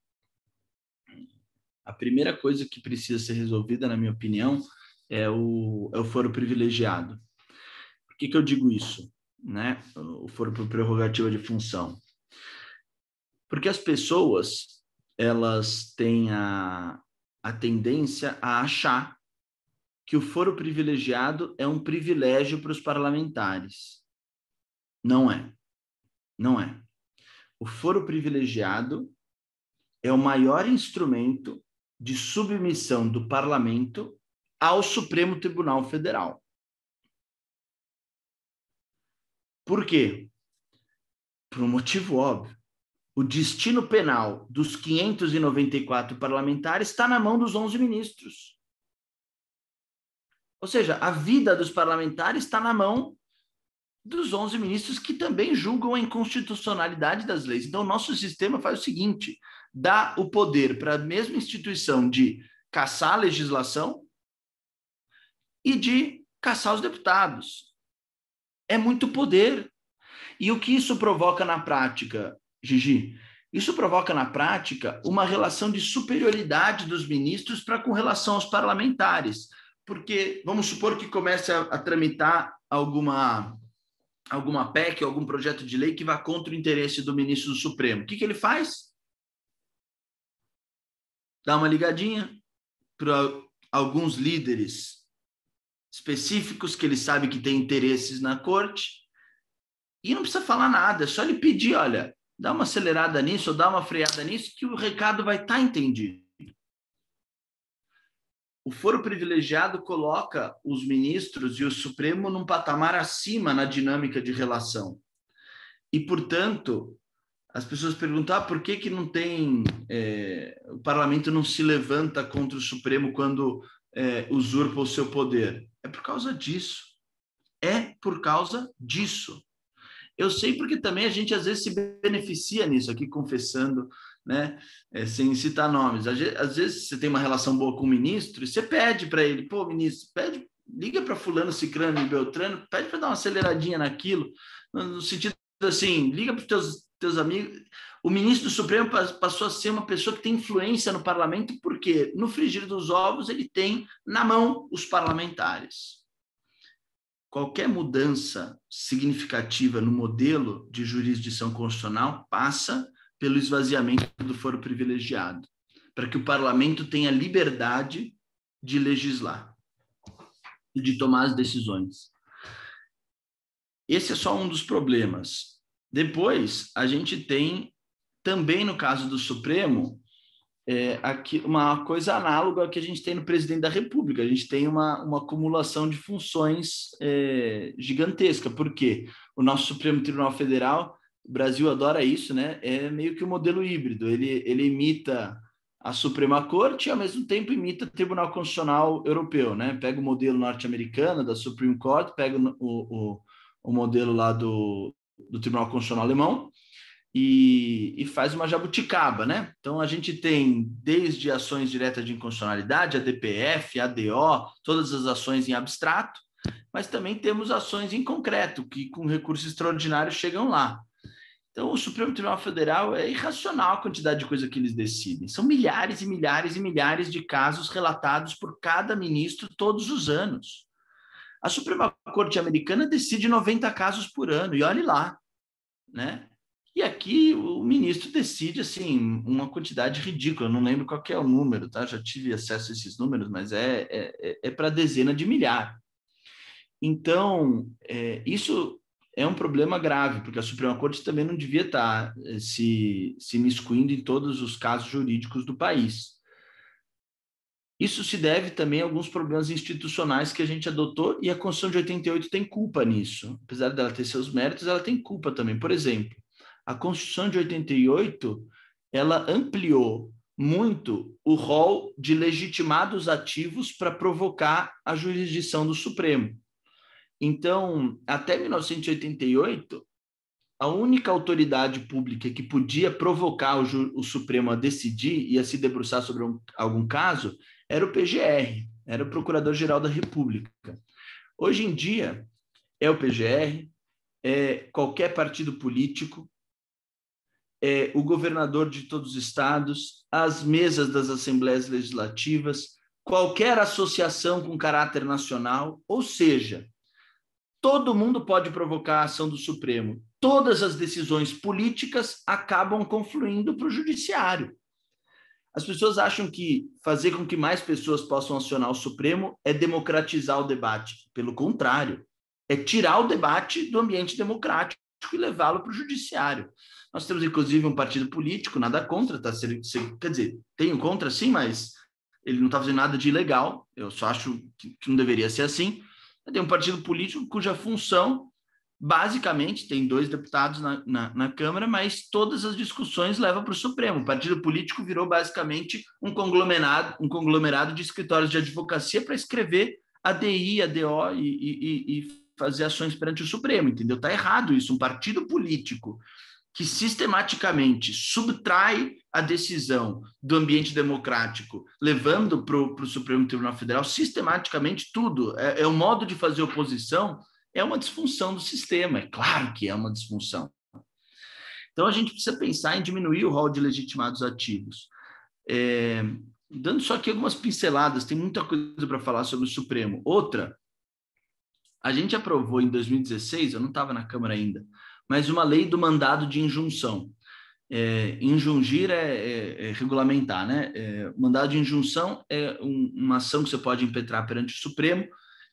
A primeira coisa que precisa ser resolvida, na minha opinião, é o, é o foro privilegiado. Por que, que eu digo isso? Né? O foro por prerrogativa de função. Porque as pessoas, elas têm a, a tendência a achar que o foro privilegiado é um privilégio para os parlamentares. Não é. Não é. O foro privilegiado é o maior instrumento de submissão do parlamento ao Supremo Tribunal Federal. Por quê? Por um motivo óbvio. O destino penal dos 594 parlamentares está na mão dos 11 ministros. Ou seja, a vida dos parlamentares está na mão dos 11 ministros que também julgam a inconstitucionalidade das leis. Então, nosso sistema faz o seguinte: dá o poder para a mesma instituição de caçar a legislação e de caçar os deputados. É muito poder. E o que isso provoca na prática, Gigi? Isso provoca na prática uma relação de superioridade dos ministros para com relação aos parlamentares. Porque vamos supor que comece a, a tramitar alguma alguma PEC, algum projeto de lei que vá contra o interesse do ministro do Supremo. O que, que ele faz? Dá uma ligadinha para alguns líderes específicos que ele sabe que tem interesses na corte e não precisa falar nada, é só ele pedir, olha, dá uma acelerada nisso ou dá uma freada nisso que o recado vai estar tá entendido. O foro privilegiado coloca os ministros e o Supremo num patamar acima na dinâmica de relação. E, portanto, as pessoas perguntam ah, por que, que não tem é, o parlamento não se levanta contra o Supremo quando é, usurpa o seu poder. É por causa disso. É por causa disso. Eu sei porque também a gente às vezes se beneficia nisso aqui, confessando, né? É, sem citar nomes. Às vezes você tem uma relação boa com o ministro e você pede para ele, pô, ministro, pede, liga para fulano, cicrano e beltrano, pede para dar uma aceleradinha naquilo, no sentido assim, liga para os teus, teus amigos. O ministro do Supremo passou a ser uma pessoa que tem influência no parlamento, porque no frigir dos ovos ele tem na mão os parlamentares. Qualquer mudança significativa no modelo de jurisdição constitucional passa pelo esvaziamento do foro privilegiado, para que o parlamento tenha liberdade de legislar e de tomar as decisões. Esse é só um dos problemas. Depois, a gente tem também no caso do Supremo é, aqui uma coisa análoga que a gente tem no presidente da República. A gente tem uma, uma acumulação de funções é, gigantesca, porque o nosso Supremo Tribunal Federal, o Brasil adora isso, né? É meio que um modelo híbrido. Ele, ele imita a Suprema Corte e, ao mesmo tempo, imita o Tribunal Constitucional Europeu, né? Pega o modelo norte-americano da Supreme Court, pega o, o, o modelo lá do, do Tribunal Constitucional Alemão e, e, faz uma jabuticaba, né? Então a gente tem desde ações diretas de inconstitucionalidade, a DPF, a ADO, todas as ações em abstrato, mas também temos ações em concreto, que com recursos extraordinários chegam lá. Então, o Supremo Tribunal Federal é irracional a quantidade de coisa que eles decidem. São milhares e milhares e milhares de casos relatados por cada ministro todos os anos. A Suprema Corte Americana decide 90 casos por ano, e olhe lá, né? E aqui o ministro decide assim uma quantidade ridícula, não lembro qual é o número, tá? Já tive acesso a esses números, mas é, é, é, é para dezena de milhar. Então, é, isso é um problema grave, porque a Suprema Corte também não devia estar tá, eh, se, se miscuindo em todos os casos jurídicos do país. Isso se deve também a alguns problemas institucionais que a gente adotou e a Constituição de 88 tem culpa nisso. Apesar dela ter seus méritos, ela tem culpa também. Por exemplo, a Constituição de 88 ela ampliou muito o rol de legitimados ativos para provocar a jurisdição do Supremo. Então, até 1988, a única autoridade pública que podia provocar o, o Supremo a decidir e a se debruçar sobre um, algum caso era o PGR, era o Procurador-Geral da República. Hoje em dia, é o PGR, é qualquer partido político é, o governador de todos os estados, as mesas das assembleias legislativas, qualquer associação com caráter nacional, ou seja, todo mundo pode provocar a ação do Supremo. Todas as decisões políticas acabam confluindo para o judiciário. As pessoas acham que fazer com que mais pessoas possam acionar o Supremo é democratizar o debate. Pelo contrário, é tirar o debate do ambiente democrático e levá-lo para o judiciário. Nós temos, inclusive, um partido político, nada contra, tá? quer dizer, tenho contra sim, mas ele não está fazendo nada de ilegal, eu só acho que, não deveria ser assim. Tem um partido político cuja função, basicamente, tem dois deputados na, na, na Câmara, mas todas as discussões levam para o Supremo. O partido político virou basicamente um conglomerado, um conglomerado de escritórios de advocacia para escrever ADI, ADO e, e, e fazer ações perante o Supremo, entendeu? Está errado isso. Um partido político que sistematicamente subtrai a decisão do ambiente democrático, levando para o Supremo Tribunal Federal, sistematicamente tudo. É, é o modo de fazer oposição, é uma disfunção do sistema, é claro que é uma disfunção. Então a gente precisa pensar em diminuir o rol de legitimados ativos. É, dando só aqui algumas pinceladas, tem muita coisa para falar sobre o Supremo. Outra, a gente aprovou em 2016, eu não estava na Câmara ainda, mas uma lei do mandado de injunção. É, injungir é, é, é, regulamentar, né? É, mandado de injunção é um, uma ação que você pode impetrar perante o Supremo,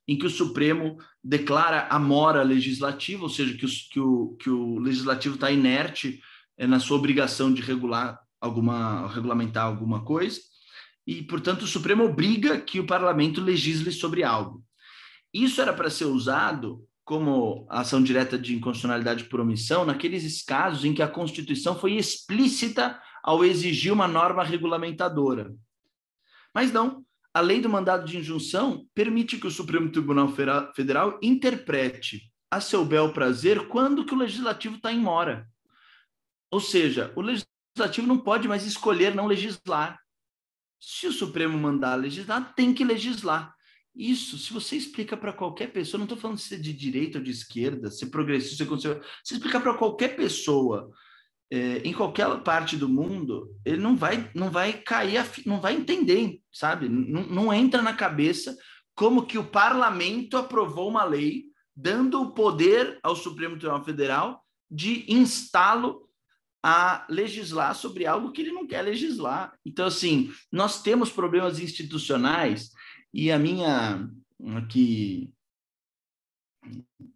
em que o Supremo declara a mora legislativa, ou seja, que, que, o, que o legislativo está inerte é, na sua obrigação de regular alguma, regulamentar alguma coisa, e, portanto, o Supremo obriga que o parlamento legisle sobre algo. Isso era para ser usado como ação direta de inconstitucionalidade por omissão naqueles casos em que a Constituição foi explícita ao exigir uma norma regulamentadora. Mas não, a lei do mandado de injunção permite que o Supremo Tribunal Federal interprete a seu bel prazer quando que o legislativo está em mora. Ou seja, o legislativo não pode mais escolher não legislar. Se o Supremo mandar legislar, tem que legislar. Isso, se você explica para qualquer pessoa, não estou falando se é de direita ou de esquerda, se é progressista, se é conservador, se explicar para qualquer pessoa é, em qualquer parte do mundo, ele não vai, não vai cair, não vai entender, sabe? Não, não entra na cabeça como que o parlamento aprovou uma lei dando o poder ao Supremo Tribunal Federal de instálo a legislar sobre algo que ele não quer legislar. Então, assim, nós temos problemas institucionais e a minha aqui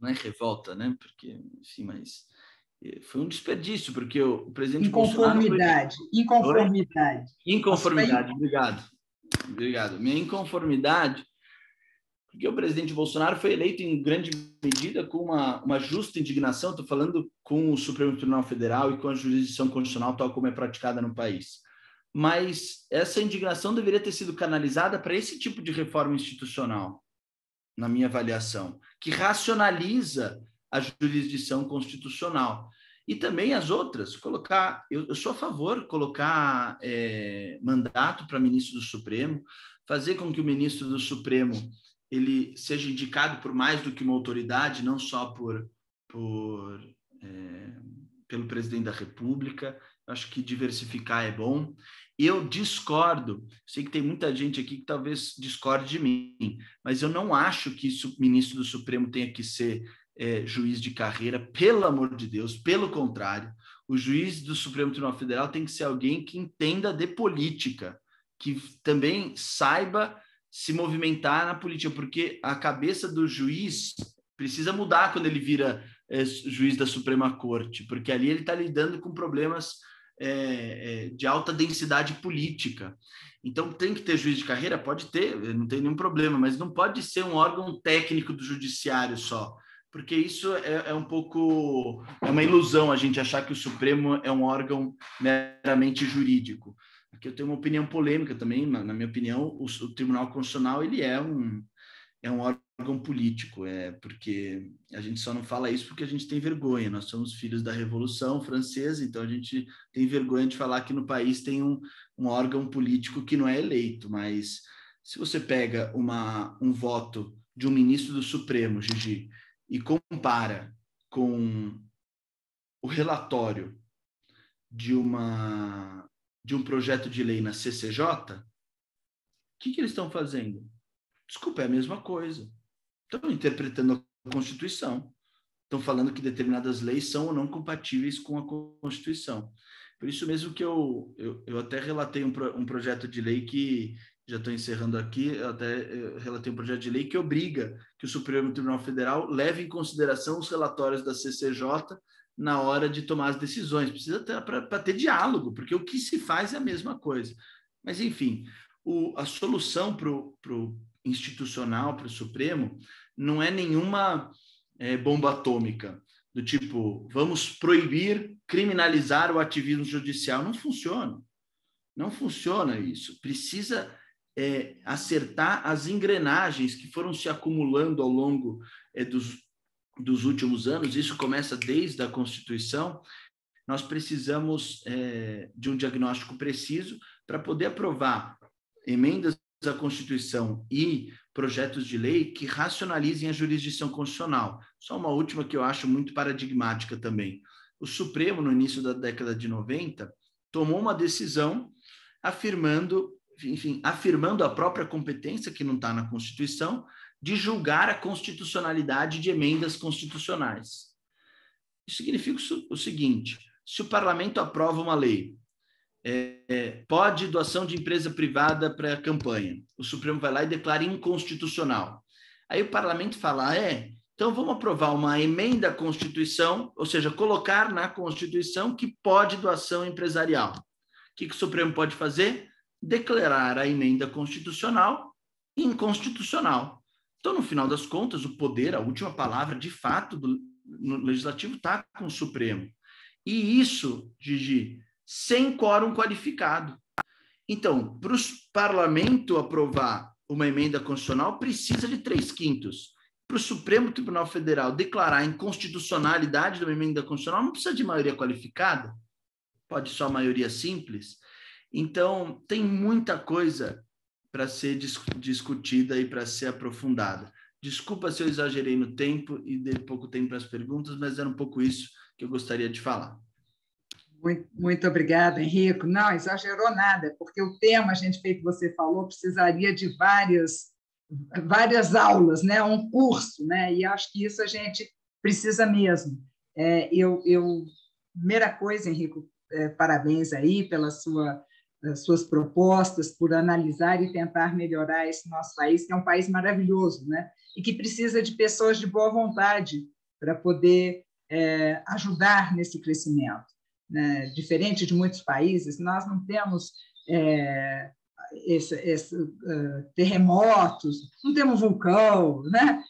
não é revolta, né? Porque, enfim, mas foi um desperdício, porque o, presidente inconformidade, Bolsonaro... Inconformidade. Inconformidade, obrigado. Obrigado. Minha inconformidade, porque o presidente Bolsonaro foi eleito em grande medida com uma, uma justa indignação, estou falando com o Supremo Tribunal Federal e com a jurisdição constitucional tal como é praticada no país mas essa indignação deveria ter sido canalizada para esse tipo de reforma institucional, na minha avaliação, que racionaliza a jurisdição constitucional. E também as outras, colocar, eu, eu sou a favor colocar é, mandato para ministro do Supremo, fazer com que o ministro do Supremo ele seja indicado por mais do que uma autoridade, não só por, por é, pelo presidente da República. Acho que diversificar é bom. Eu discordo, sei que tem muita gente aqui que talvez discorde de mim, mas eu não acho que o ministro do Supremo tenha que ser é, juiz de carreira, pelo amor de Deus, pelo contrário. O juiz do Supremo Tribunal Federal tem que ser alguém que entenda de política, que também saiba se movimentar na política, porque a cabeça do juiz precisa mudar quando ele vira é, juiz da Suprema Corte, porque ali ele está lidando com problemas é, é, de alta densidade política. Então, tem que ter juiz de carreira? Pode ter, não tem nenhum problema, mas não pode ser um órgão técnico do judiciário só, porque isso é, é um pouco. É uma ilusão a gente achar que o Supremo é um órgão meramente jurídico. Aqui eu tenho uma opinião polêmica também, na minha opinião, o, o Tribunal Constitucional ele é um, é um órgão político, é porque a gente só não fala isso porque a gente tem vergonha. Nós somos filhos da Revolução Francesa, então a gente tem vergonha de falar que no país tem um, um órgão político que não é eleito. Mas se você pega uma, um voto de um ministro do Supremo, Gigi, e compara com o relatório de uma de um projeto de lei na CCJ, o que, que eles estão fazendo? Desculpa, é a mesma coisa. Estão interpretando a Constituição. Estão falando que determinadas leis são ou não compatíveis com a Constituição. Por isso mesmo que eu, eu, eu até relatei um, pro, um projeto de lei que, já estou encerrando aqui, até relatei um projeto de lei que obriga que o Supremo Tribunal Federal leve em consideração os relatórios da CCJ na hora de tomar as decisões. Precisa ter para ter diálogo, porque o que se faz é a mesma coisa. Mas, enfim, o, a solução para o institucional, para o Supremo, não é nenhuma é, bomba atômica, do tipo, vamos proibir, criminalizar o ativismo judicial. Não funciona. Não funciona isso. Precisa é, acertar as engrenagens que foram se acumulando ao longo é, dos, dos últimos anos, isso começa desde a Constituição, nós precisamos é, de um diagnóstico preciso para poder aprovar emendas à Constituição e projetos de lei que racionalizem a jurisdição constitucional. Só uma última que eu acho muito paradigmática também. O Supremo, no início da década de 90, tomou uma decisão afirmando enfim, afirmando a própria competência que não está na Constituição de julgar a constitucionalidade de emendas constitucionais. Isso significa o seguinte: se o parlamento aprova uma lei, é, é, pode doação de empresa privada para a campanha, o Supremo vai lá e declara inconstitucional. Aí o parlamento fala: ah, é, então vamos aprovar uma emenda à Constituição, ou seja, colocar na Constituição que pode doação empresarial. O que, que o Supremo pode fazer? Declarar a emenda constitucional inconstitucional. Então, no final das contas, o poder, a última palavra, de fato, do no legislativo está com o Supremo. E isso, Gigi, sem quórum qualificado. Então, para o parlamento aprovar uma emenda constitucional, precisa de três quintos. Para o Supremo Tribunal Federal declarar a inconstitucionalidade de uma emenda constitucional, não precisa de maioria qualificada, pode só maioria simples. Então, tem muita coisa para ser dis discutida e para ser aprofundada. Desculpa se eu exagerei no tempo e dei pouco tempo para as perguntas, mas era um pouco isso que eu gostaria de falar. Muito, muito obrigada, Henrico. Não, exagerou nada, porque o tema, a gente, feito você falou, precisaria de várias, várias aulas, né? um curso, né? e acho que isso a gente precisa mesmo. É, eu, eu, primeira coisa, Henrico, é, parabéns aí pela sua suas propostas, por analisar e tentar melhorar esse nosso país, que é um país maravilhoso, né? E que precisa de pessoas de boa vontade para poder é, ajudar nesse crescimento. Né? Diferente de muitos países, nós não temos é, esse, esse, uh, terremotos, não temos vulcão, né?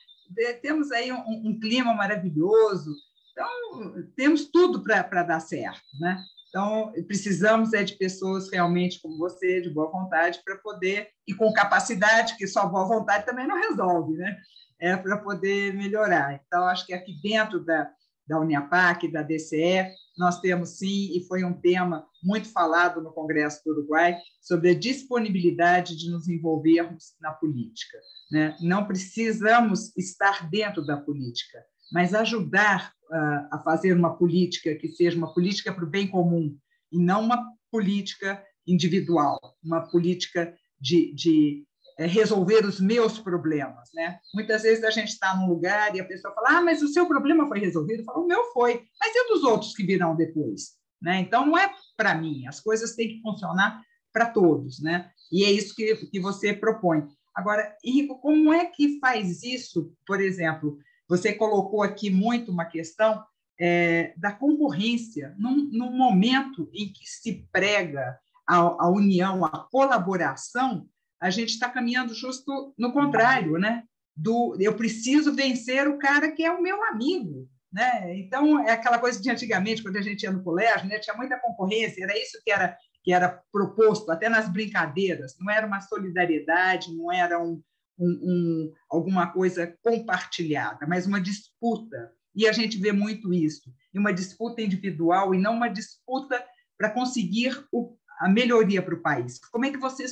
Temos aí um, um clima maravilhoso, então temos tudo para dar certo, né? Então, precisamos é de pessoas realmente como você, de boa vontade, para poder, e com capacidade, que só boa vontade também não resolve, né? É para poder melhorar. Então, acho que aqui dentro da, da Uniapac, da DCE, nós temos sim, e foi um tema muito falado no Congresso do Uruguai, sobre a disponibilidade de nos envolvermos na política. Né? Não precisamos estar dentro da política, mas ajudar uh, a fazer uma política que seja uma política para o bem comum e não uma política individual, uma política de, de é, resolver os meus problemas. Né? Muitas vezes a gente está num lugar e a pessoa fala: Ah, mas o seu problema foi resolvido. Falo, o meu foi, mas e dos outros que virão depois? Né? Então, não é para mim, as coisas têm que funcionar para todos. Né? E é isso que, que você propõe. Agora, Henrico, como é que faz isso, por exemplo, você colocou aqui muito uma questão é, da concorrência, num, num, momento em que se prega a, a união, a colaboração, a gente está caminhando justo no contrário, né? Do, eu preciso vencer o cara que é o meu amigo, né? Então é aquela coisa de antigamente quando a gente ia no colégio, né? Tinha muita concorrência, era isso que era que era proposto até nas brincadeiras. Não era uma solidariedade, não era um, um, um, alguma coisa compartilhada, mas uma disputa. E a gente vê muito isso, e uma disputa individual e não uma disputa para conseguir o, a melhoria para o país. Como é que você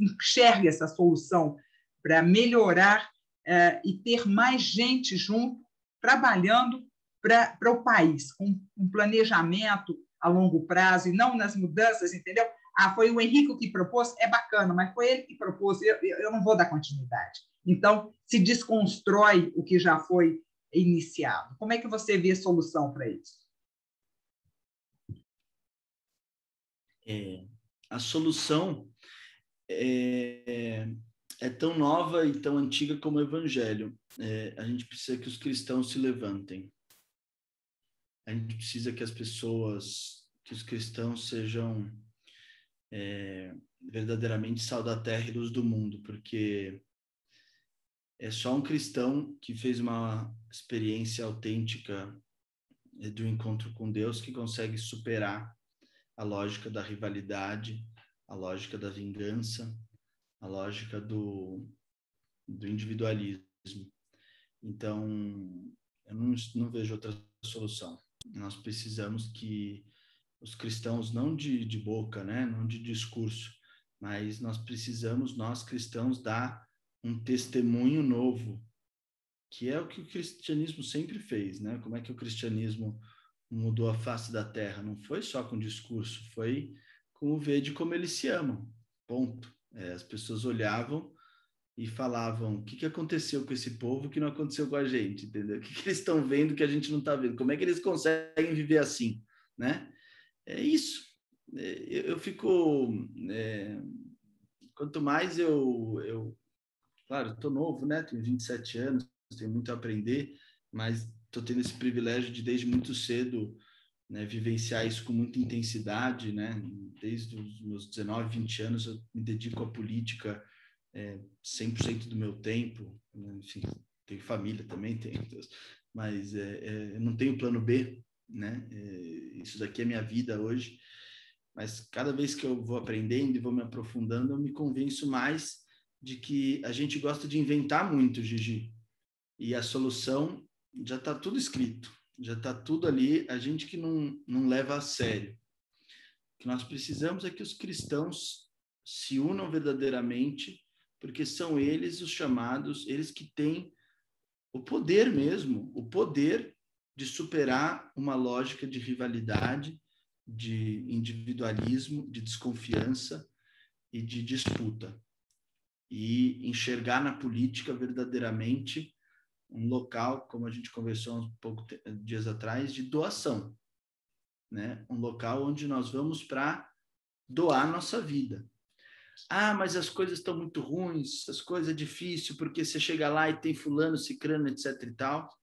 enxerga essa solução para melhorar é, e ter mais gente junto, trabalhando para o país, com um planejamento a longo prazo e não nas mudanças, entendeu? Ah, foi o Henrique que propôs, é bacana, mas foi ele que propôs, eu, eu não vou dar continuidade. Então, se desconstrói o que já foi iniciado. Como é que você vê a solução para isso? É, a solução é, é, tão nova e tão antiga como o Evangelho. É, a gente precisa que os cristãos se levantem. A gente precisa que as pessoas, que os cristãos sejam é, verdadeiramente sal da terra e luz do mundo, porque é só um cristão que fez uma experiência autêntica do encontro com Deus que consegue superar a lógica da rivalidade, a lógica da vingança, a lógica do, do individualismo. Então, eu não, não vejo outra solução. Nós precisamos que os cristãos, não de, de boca, né? não de discurso, mas nós precisamos, nós cristãos, dar um testemunho novo, que é o que o cristianismo sempre fez, né? Como é que o cristianismo mudou a face da terra? Não foi só com discurso, foi com o ver de como eles se amam. Ponto. É, as pessoas olhavam e falavam: o que, que aconteceu com esse povo que não aconteceu com a gente, entendeu? O que, que eles estão vendo que a gente não está vendo? Como é que eles conseguem viver assim, né? É isso. É, eu, eu fico. É, quanto mais eu, eu Claro, estou novo, né? Tenho 27 anos, tenho muito a aprender, mas estou tendo esse privilégio de, desde muito cedo, né, vivenciar isso com muita intensidade, né? Desde os meus 19, 20 anos, eu me dedico à política é, 100% do meu tempo. Né? Enfim, tenho família também, tenho, mas é, é, eu não tenho plano B, né? É, isso daqui é minha vida hoje. Mas cada vez que eu vou aprendendo e vou me aprofundando, eu me convenço mais de que a gente gosta de inventar muito, Gigi. E a solução já está tudo escrito, já está tudo ali, a gente que não, não leva a sério. O que nós precisamos é que os cristãos se unam verdadeiramente, porque são eles os chamados, eles que têm o poder mesmo, o poder de superar uma lógica de rivalidade, de individualismo, de desconfiança e de disputa e enxergar na política verdadeiramente um local, como a gente conversou um pouco dias atrás, de doação, né? Um local onde nós vamos para doar nossa vida. Ah, mas as coisas estão muito ruins, as coisas é difícil, porque você chega lá e tem fulano, cicrano, etc e tal.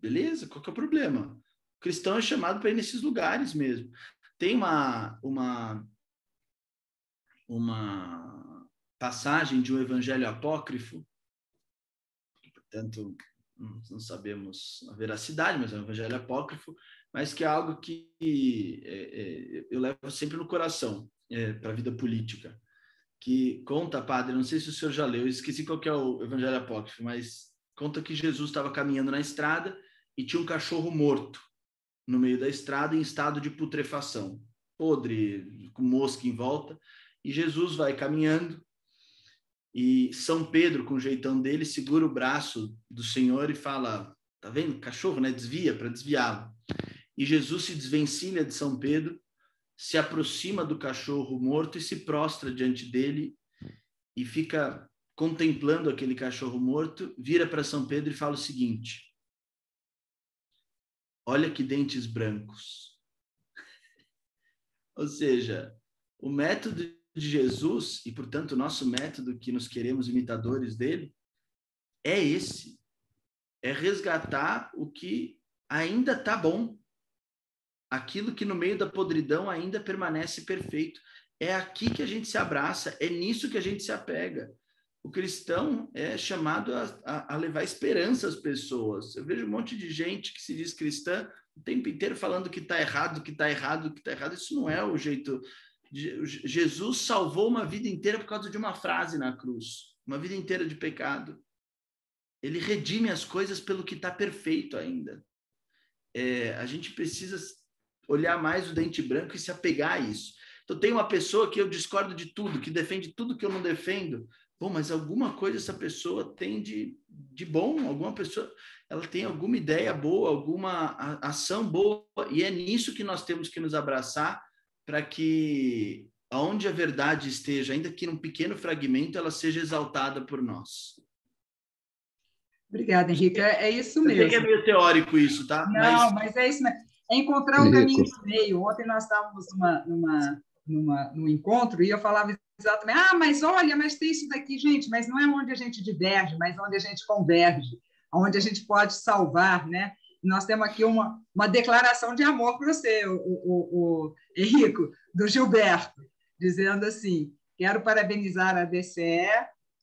Beleza, qual que é o problema? O cristão é chamado para ir nesses lugares mesmo. Tem uma uma uma passagem de um evangelho apócrifo, portanto, não sabemos a veracidade, mas é um evangelho apócrifo, mas que é algo que é, é, eu levo sempre no coração é, para a vida política. Que conta, padre, não sei se o senhor já leu, eu esqueci qual é o evangelho apócrifo, mas conta que Jesus estava caminhando na estrada e tinha um cachorro morto no meio da estrada em estado de putrefação, podre, com mosca em volta, e Jesus vai caminhando e São Pedro, com o jeitão dele, segura o braço do Senhor e fala: Tá vendo? Cachorro, né? Desvia para desviá-lo. E Jesus se desvencilha de São Pedro, se aproxima do cachorro morto e se prostra diante dele e fica contemplando aquele cachorro morto, vira para São Pedro e fala o seguinte: Olha que dentes brancos. Ou seja, o método de Jesus, e portanto o nosso método que nos queremos imitadores dele, é esse: é resgatar o que ainda está bom, aquilo que no meio da podridão ainda permanece perfeito. É aqui que a gente se abraça, é nisso que a gente se apega. O cristão é chamado a, a, a levar esperança às pessoas. Eu vejo um monte de gente que se diz cristã o tempo inteiro falando que está errado, que está errado, que está errado. Isso não é o jeito Jesus salvou uma vida inteira por causa de uma frase na cruz, uma vida inteira de pecado. Ele redime as coisas pelo que está perfeito ainda. É, a gente precisa olhar mais o dente branco e se apegar a isso. Então, tem uma pessoa que eu discordo de tudo, que defende tudo que eu não defendo. Bom, mas alguma coisa essa pessoa tem de, de bom, alguma pessoa, ela tem alguma ideia boa, alguma ação boa, e é nisso que nós temos que nos abraçar para que aonde a verdade esteja, ainda que num pequeno fragmento, ela seja exaltada por nós. Obrigada, Henrique. É, é isso mesmo. Eu sei que é meio teórico isso, tá? Não, mas, mas é isso mesmo. É encontrar um caminho no meio. Ontem nós estávamos numa, numa, numa, num encontro e eu falava exatamente, ah, mas olha, mas tem isso daqui, gente, mas não é onde a gente diverge, mas onde a gente converge, onde a gente pode salvar, né? Nós temos aqui uma, uma declaração de amor para você, o, o, o Henrico, do Gilberto, dizendo assim: quero parabenizar a DCE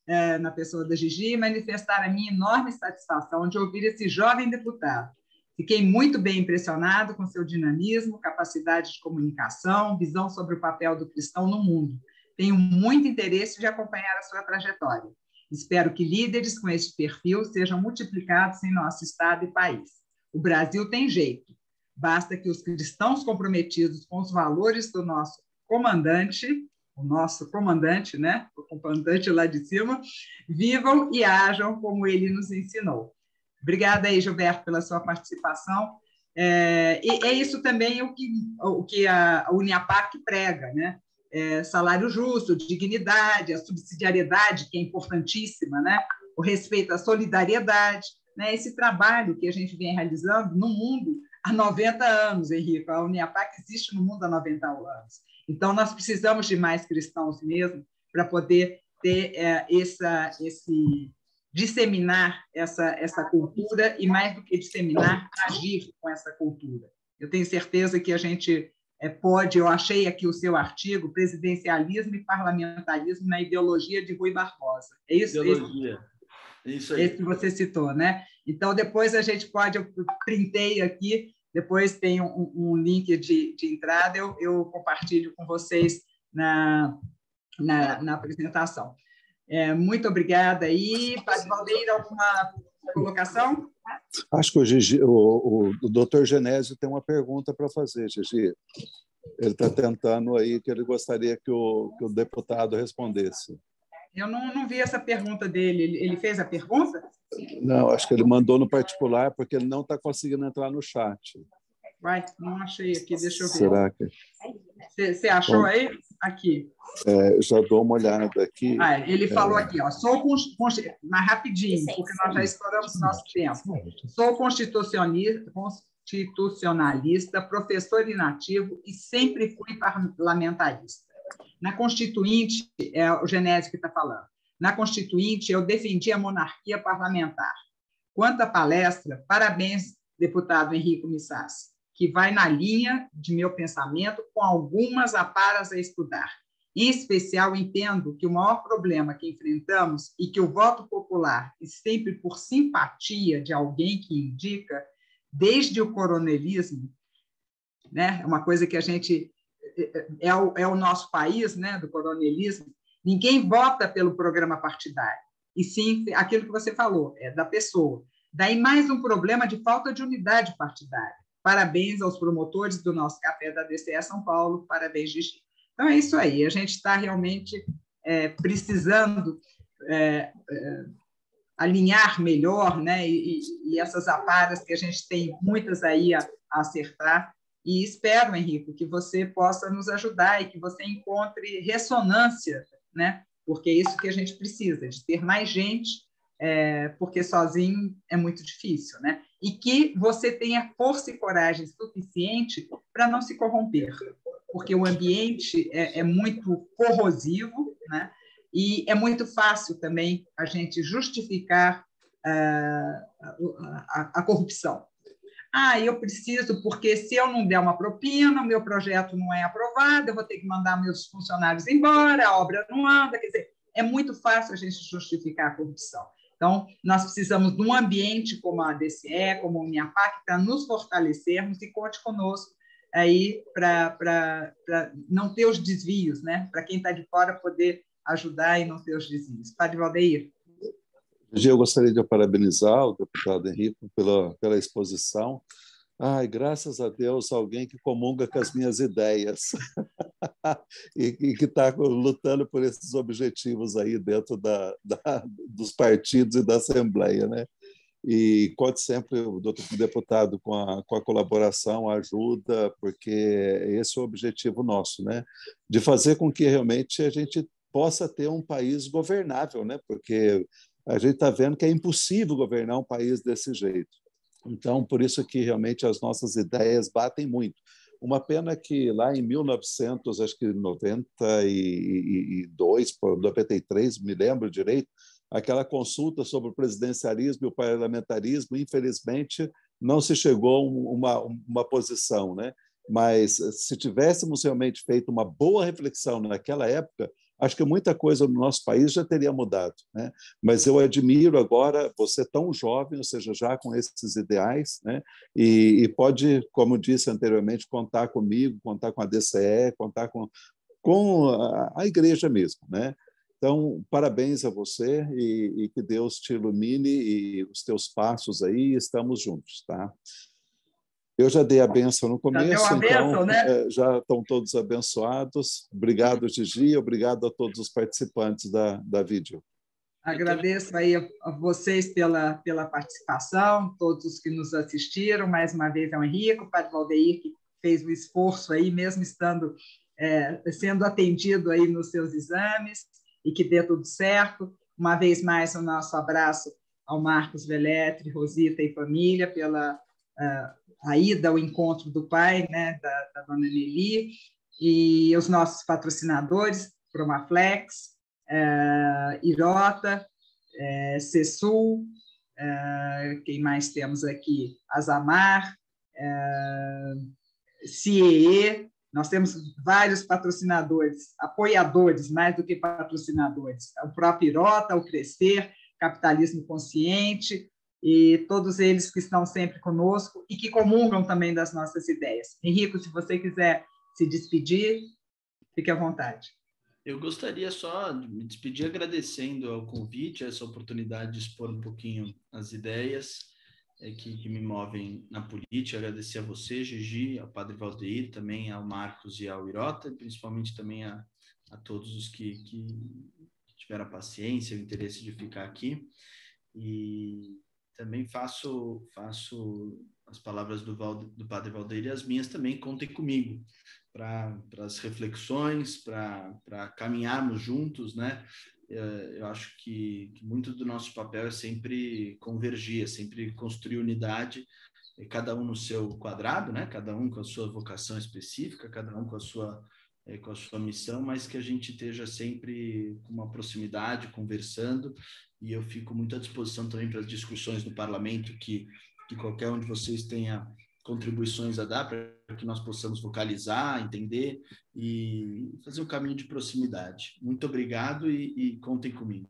é, na pessoa da Gigi e manifestar a minha enorme satisfação de ouvir esse jovem deputado. Fiquei muito bem impressionado com seu dinamismo, capacidade de comunicação, visão sobre o papel do cristão no mundo. Tenho muito interesse de acompanhar a sua trajetória. Espero que líderes com este perfil sejam multiplicados em nosso estado e país. O Brasil tem jeito. Basta que os cristãos comprometidos com os valores do nosso comandante, o nosso comandante, né? O comandante lá de cima, vivam e ajam como ele nos ensinou. Obrigada aí, Gilberto, pela sua participação. É, e é isso também o que, o que a Uniapac prega, né? É, salário justo, dignidade, a subsidiariedade, que é importantíssima, né? o respeito à solidariedade, né? esse trabalho que a gente vem realizando no mundo há 90 anos, Henrique. A Uniapac existe no mundo há 90 anos. Então, nós precisamos de mais cristãos mesmo para poder ter é, essa, esse disseminar essa, essa cultura e, mais do que disseminar, agir com essa cultura. Eu tenho certeza que a gente é, pode, eu achei aqui o seu artigo, Presidencialismo e Parlamentarismo na Ideologia de Rui Barbosa. É isso? Ideologia. Esse, isso aí. Esse que você citou, né? Então, depois a gente pode, eu printei aqui, depois tem um, um link de, de entrada, eu, eu compartilho com vocês na, na, na apresentação. É, muito obrigada. E, Padre Valdeir, alguma colocação? Acho que o, Gigi, o, o, doutor Genésio tem uma pergunta para fazer, Gigi. Ele está tentando aí que ele gostaria que o, que o deputado respondesse. Eu não, não vi essa pergunta dele. Ele, ele fez a pergunta? Não, acho que ele mandou no particular porque ele não está conseguindo entrar no chat. Vai, não achei aqui, deixa eu ver. Será que. Você achou Bom, aí? Aqui. É, já dou uma olhada aqui. Ah, ele falou é... aqui, ó, sou mais rapidinho, porque nós já estouramos nosso tempo. Sou constitucionalista, constitucionalista, professor inativo e sempre fui parlamentarista. Na Constituinte, é o Genésio que está falando, na Constituinte eu defendi a monarquia parlamentar. Quanto à palestra, parabéns, deputado Henrique Missassi que vai na linha de meu pensamento, com algumas aparas a estudar. Em especial, entendo que o maior problema que enfrentamos e que o voto popular, e sempre por simpatia de alguém que indica, desde o coronelismo, né, é uma coisa que a gente é, é o, é o nosso país, né, do coronelismo, ninguém vota pelo programa partidário, e sim aquilo que você falou, é da pessoa. Daí mais um problema de falta de unidade partidária. Parabéns aos promotores do nosso café da DCE São Paulo, parabéns, Gigi. Então é isso aí, a gente está realmente é, precisando é, é, alinhar melhor, né? E, e, essas aparas que a gente tem muitas aí a, a acertar. E espero, Henrique, que você possa nos ajudar e que você encontre ressonância, né? Porque é isso que a gente precisa, de ter mais gente, é, porque sozinho é muito difícil, né? e que você tenha força e coragem suficiente para não se corromper, porque o ambiente é, é muito corrosivo, né? E é muito fácil também a gente justificar uh, a, a, corrupção. Ah, eu preciso, porque se eu não der uma propina, o meu projeto não é aprovado, eu vou ter que mandar meus funcionários embora, a obra não anda. Quer dizer, é muito fácil a gente justificar a corrupção. Então, nós precisamos de um ambiente como a DCE, como a Uniapac, para nos fortalecermos e conte conosco aí para não ter os desvios, né? para quem está de fora poder ajudar e não ter os desvios. Padre Valdeir. Eu gostaria de parabenizar o deputado Henrique pela, pela exposição. Ai, graças a Deus, alguém que comunga com as minhas ideias e, e, que está lutando por esses objetivos aí dentro da, da, dos partidos e da Assembleia, né? E conte sempre doutor deputado com a, com a colaboração, a ajuda, porque esse é o objetivo nosso, né? De fazer com que realmente a gente possa ter um país governável, né? Porque a gente está vendo que é impossível governar um país desse jeito. Então, por isso que realmente as nossas ideias batem muito. Uma pena que lá em 1992, 93, me lembro direito, aquela consulta sobre o presidencialismo e o parlamentarismo, infelizmente, não se chegou a uma, uma posição, né? Mas se tivéssemos realmente feito uma boa reflexão naquela época, acho que muita coisa no nosso país já teria mudado. Né? Mas eu admiro agora você tão jovem, ou seja, já com esses ideais, né? e, e pode, como disse anteriormente, contar comigo, contar com a DCE, contar com, com a, a igreja mesmo. Né? Então, parabéns a você e, e, que Deus te ilumine e os teus passos aí, estamos juntos, tá? Eu já dei a benção no começo, já então né? É, já estão todos abençoados. Obrigado, Gigi, obrigado a todos os participantes da, da vídeo. Agradeço aí a vocês pela, pela participação, todos os que nos assistiram, mais uma vez ao Henrique, o Padre Valdeir, que fez o esforço aí, mesmo estando é, sendo atendido aí nos seus exames, e que dê tudo certo. Uma vez mais, o nosso abraço ao Marcos Veletre, Rosita e família pela uh, a ida ao encontro do pai, né, da, da dona Nelly, e os nossos patrocinadores, Promaflex, uh, Irota, Cesul, uh, quem mais temos aqui? Azamar, uh, CIEE, nós temos vários patrocinadores, apoiadores, mais do que patrocinadores. O próprio Irota, o Crescer, Capitalismo Consciente, e todos eles que estão sempre conosco e que comungam também das nossas ideias. Henrico, se você quiser se despedir, fique à vontade. Eu gostaria só de me despedir agradecendo ao convite, essa oportunidade de expor um pouquinho as ideias é, que, que, me movem na política. Agradecer a você, Gigi, ao Padre Valdeir, também ao Marcos e ao Irota, e principalmente também a, a todos os que, que, tiveram a paciência, o interesse de ficar aqui. E também faço, faço as palavras do, Val, do Padre Valdeir e as minhas também, contem comigo para as reflexões, para caminharmos juntos, né? É, eu acho que, que, muito do nosso papel é sempre convergir, é sempre construir unidade, cada um no seu quadrado, né? Cada um com a sua vocação específica, cada um com a sua é, com a sua missão, mas que a gente esteja sempre com uma proximidade, conversando. E eu fico muito à disposição também para as discussões no parlamento, que, que qualquer um de vocês tenha contribuições a dar para que nós possamos vocalizar, entender e fazer um caminho de proximidade. Muito obrigado e, e contem comigo.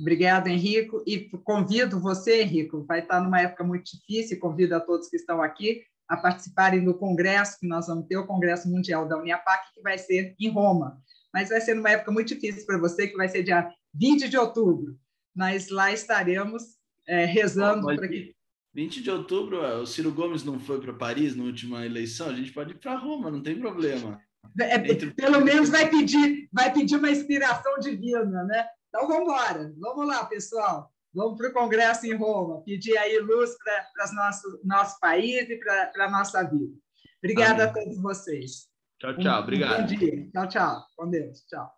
Obrigado, Henrico. E convido você, Henrico, vai estar numa época muito difícil, convido a todos que estão aqui a participarem do congresso, que nós vamos ter, o Congresso Mundial da Uniapac, que vai ser em Roma. Mas vai ser numa época muito difícil para você, que vai ser dia 20 de outubro. Mas lá estaremos é, rezando para que 20 de outubro, o Ciro Gomes não foi para Paris na última eleição, a gente pode ir para Roma, não tem problema. É, Entre... Pelo menos vai pedir, vai pedir uma inspiração divina, né? Então vamos embora, vamos lá, pessoal. Vamos para o Congresso em Roma, pedir aí luz para o nosso, nosso país e para a nossa vida. Obrigada Amém. a todos vocês. Tchau, tchau. Um, Obrigado. Um bom dia. Tchau, tchau. Com Deus. Tchau.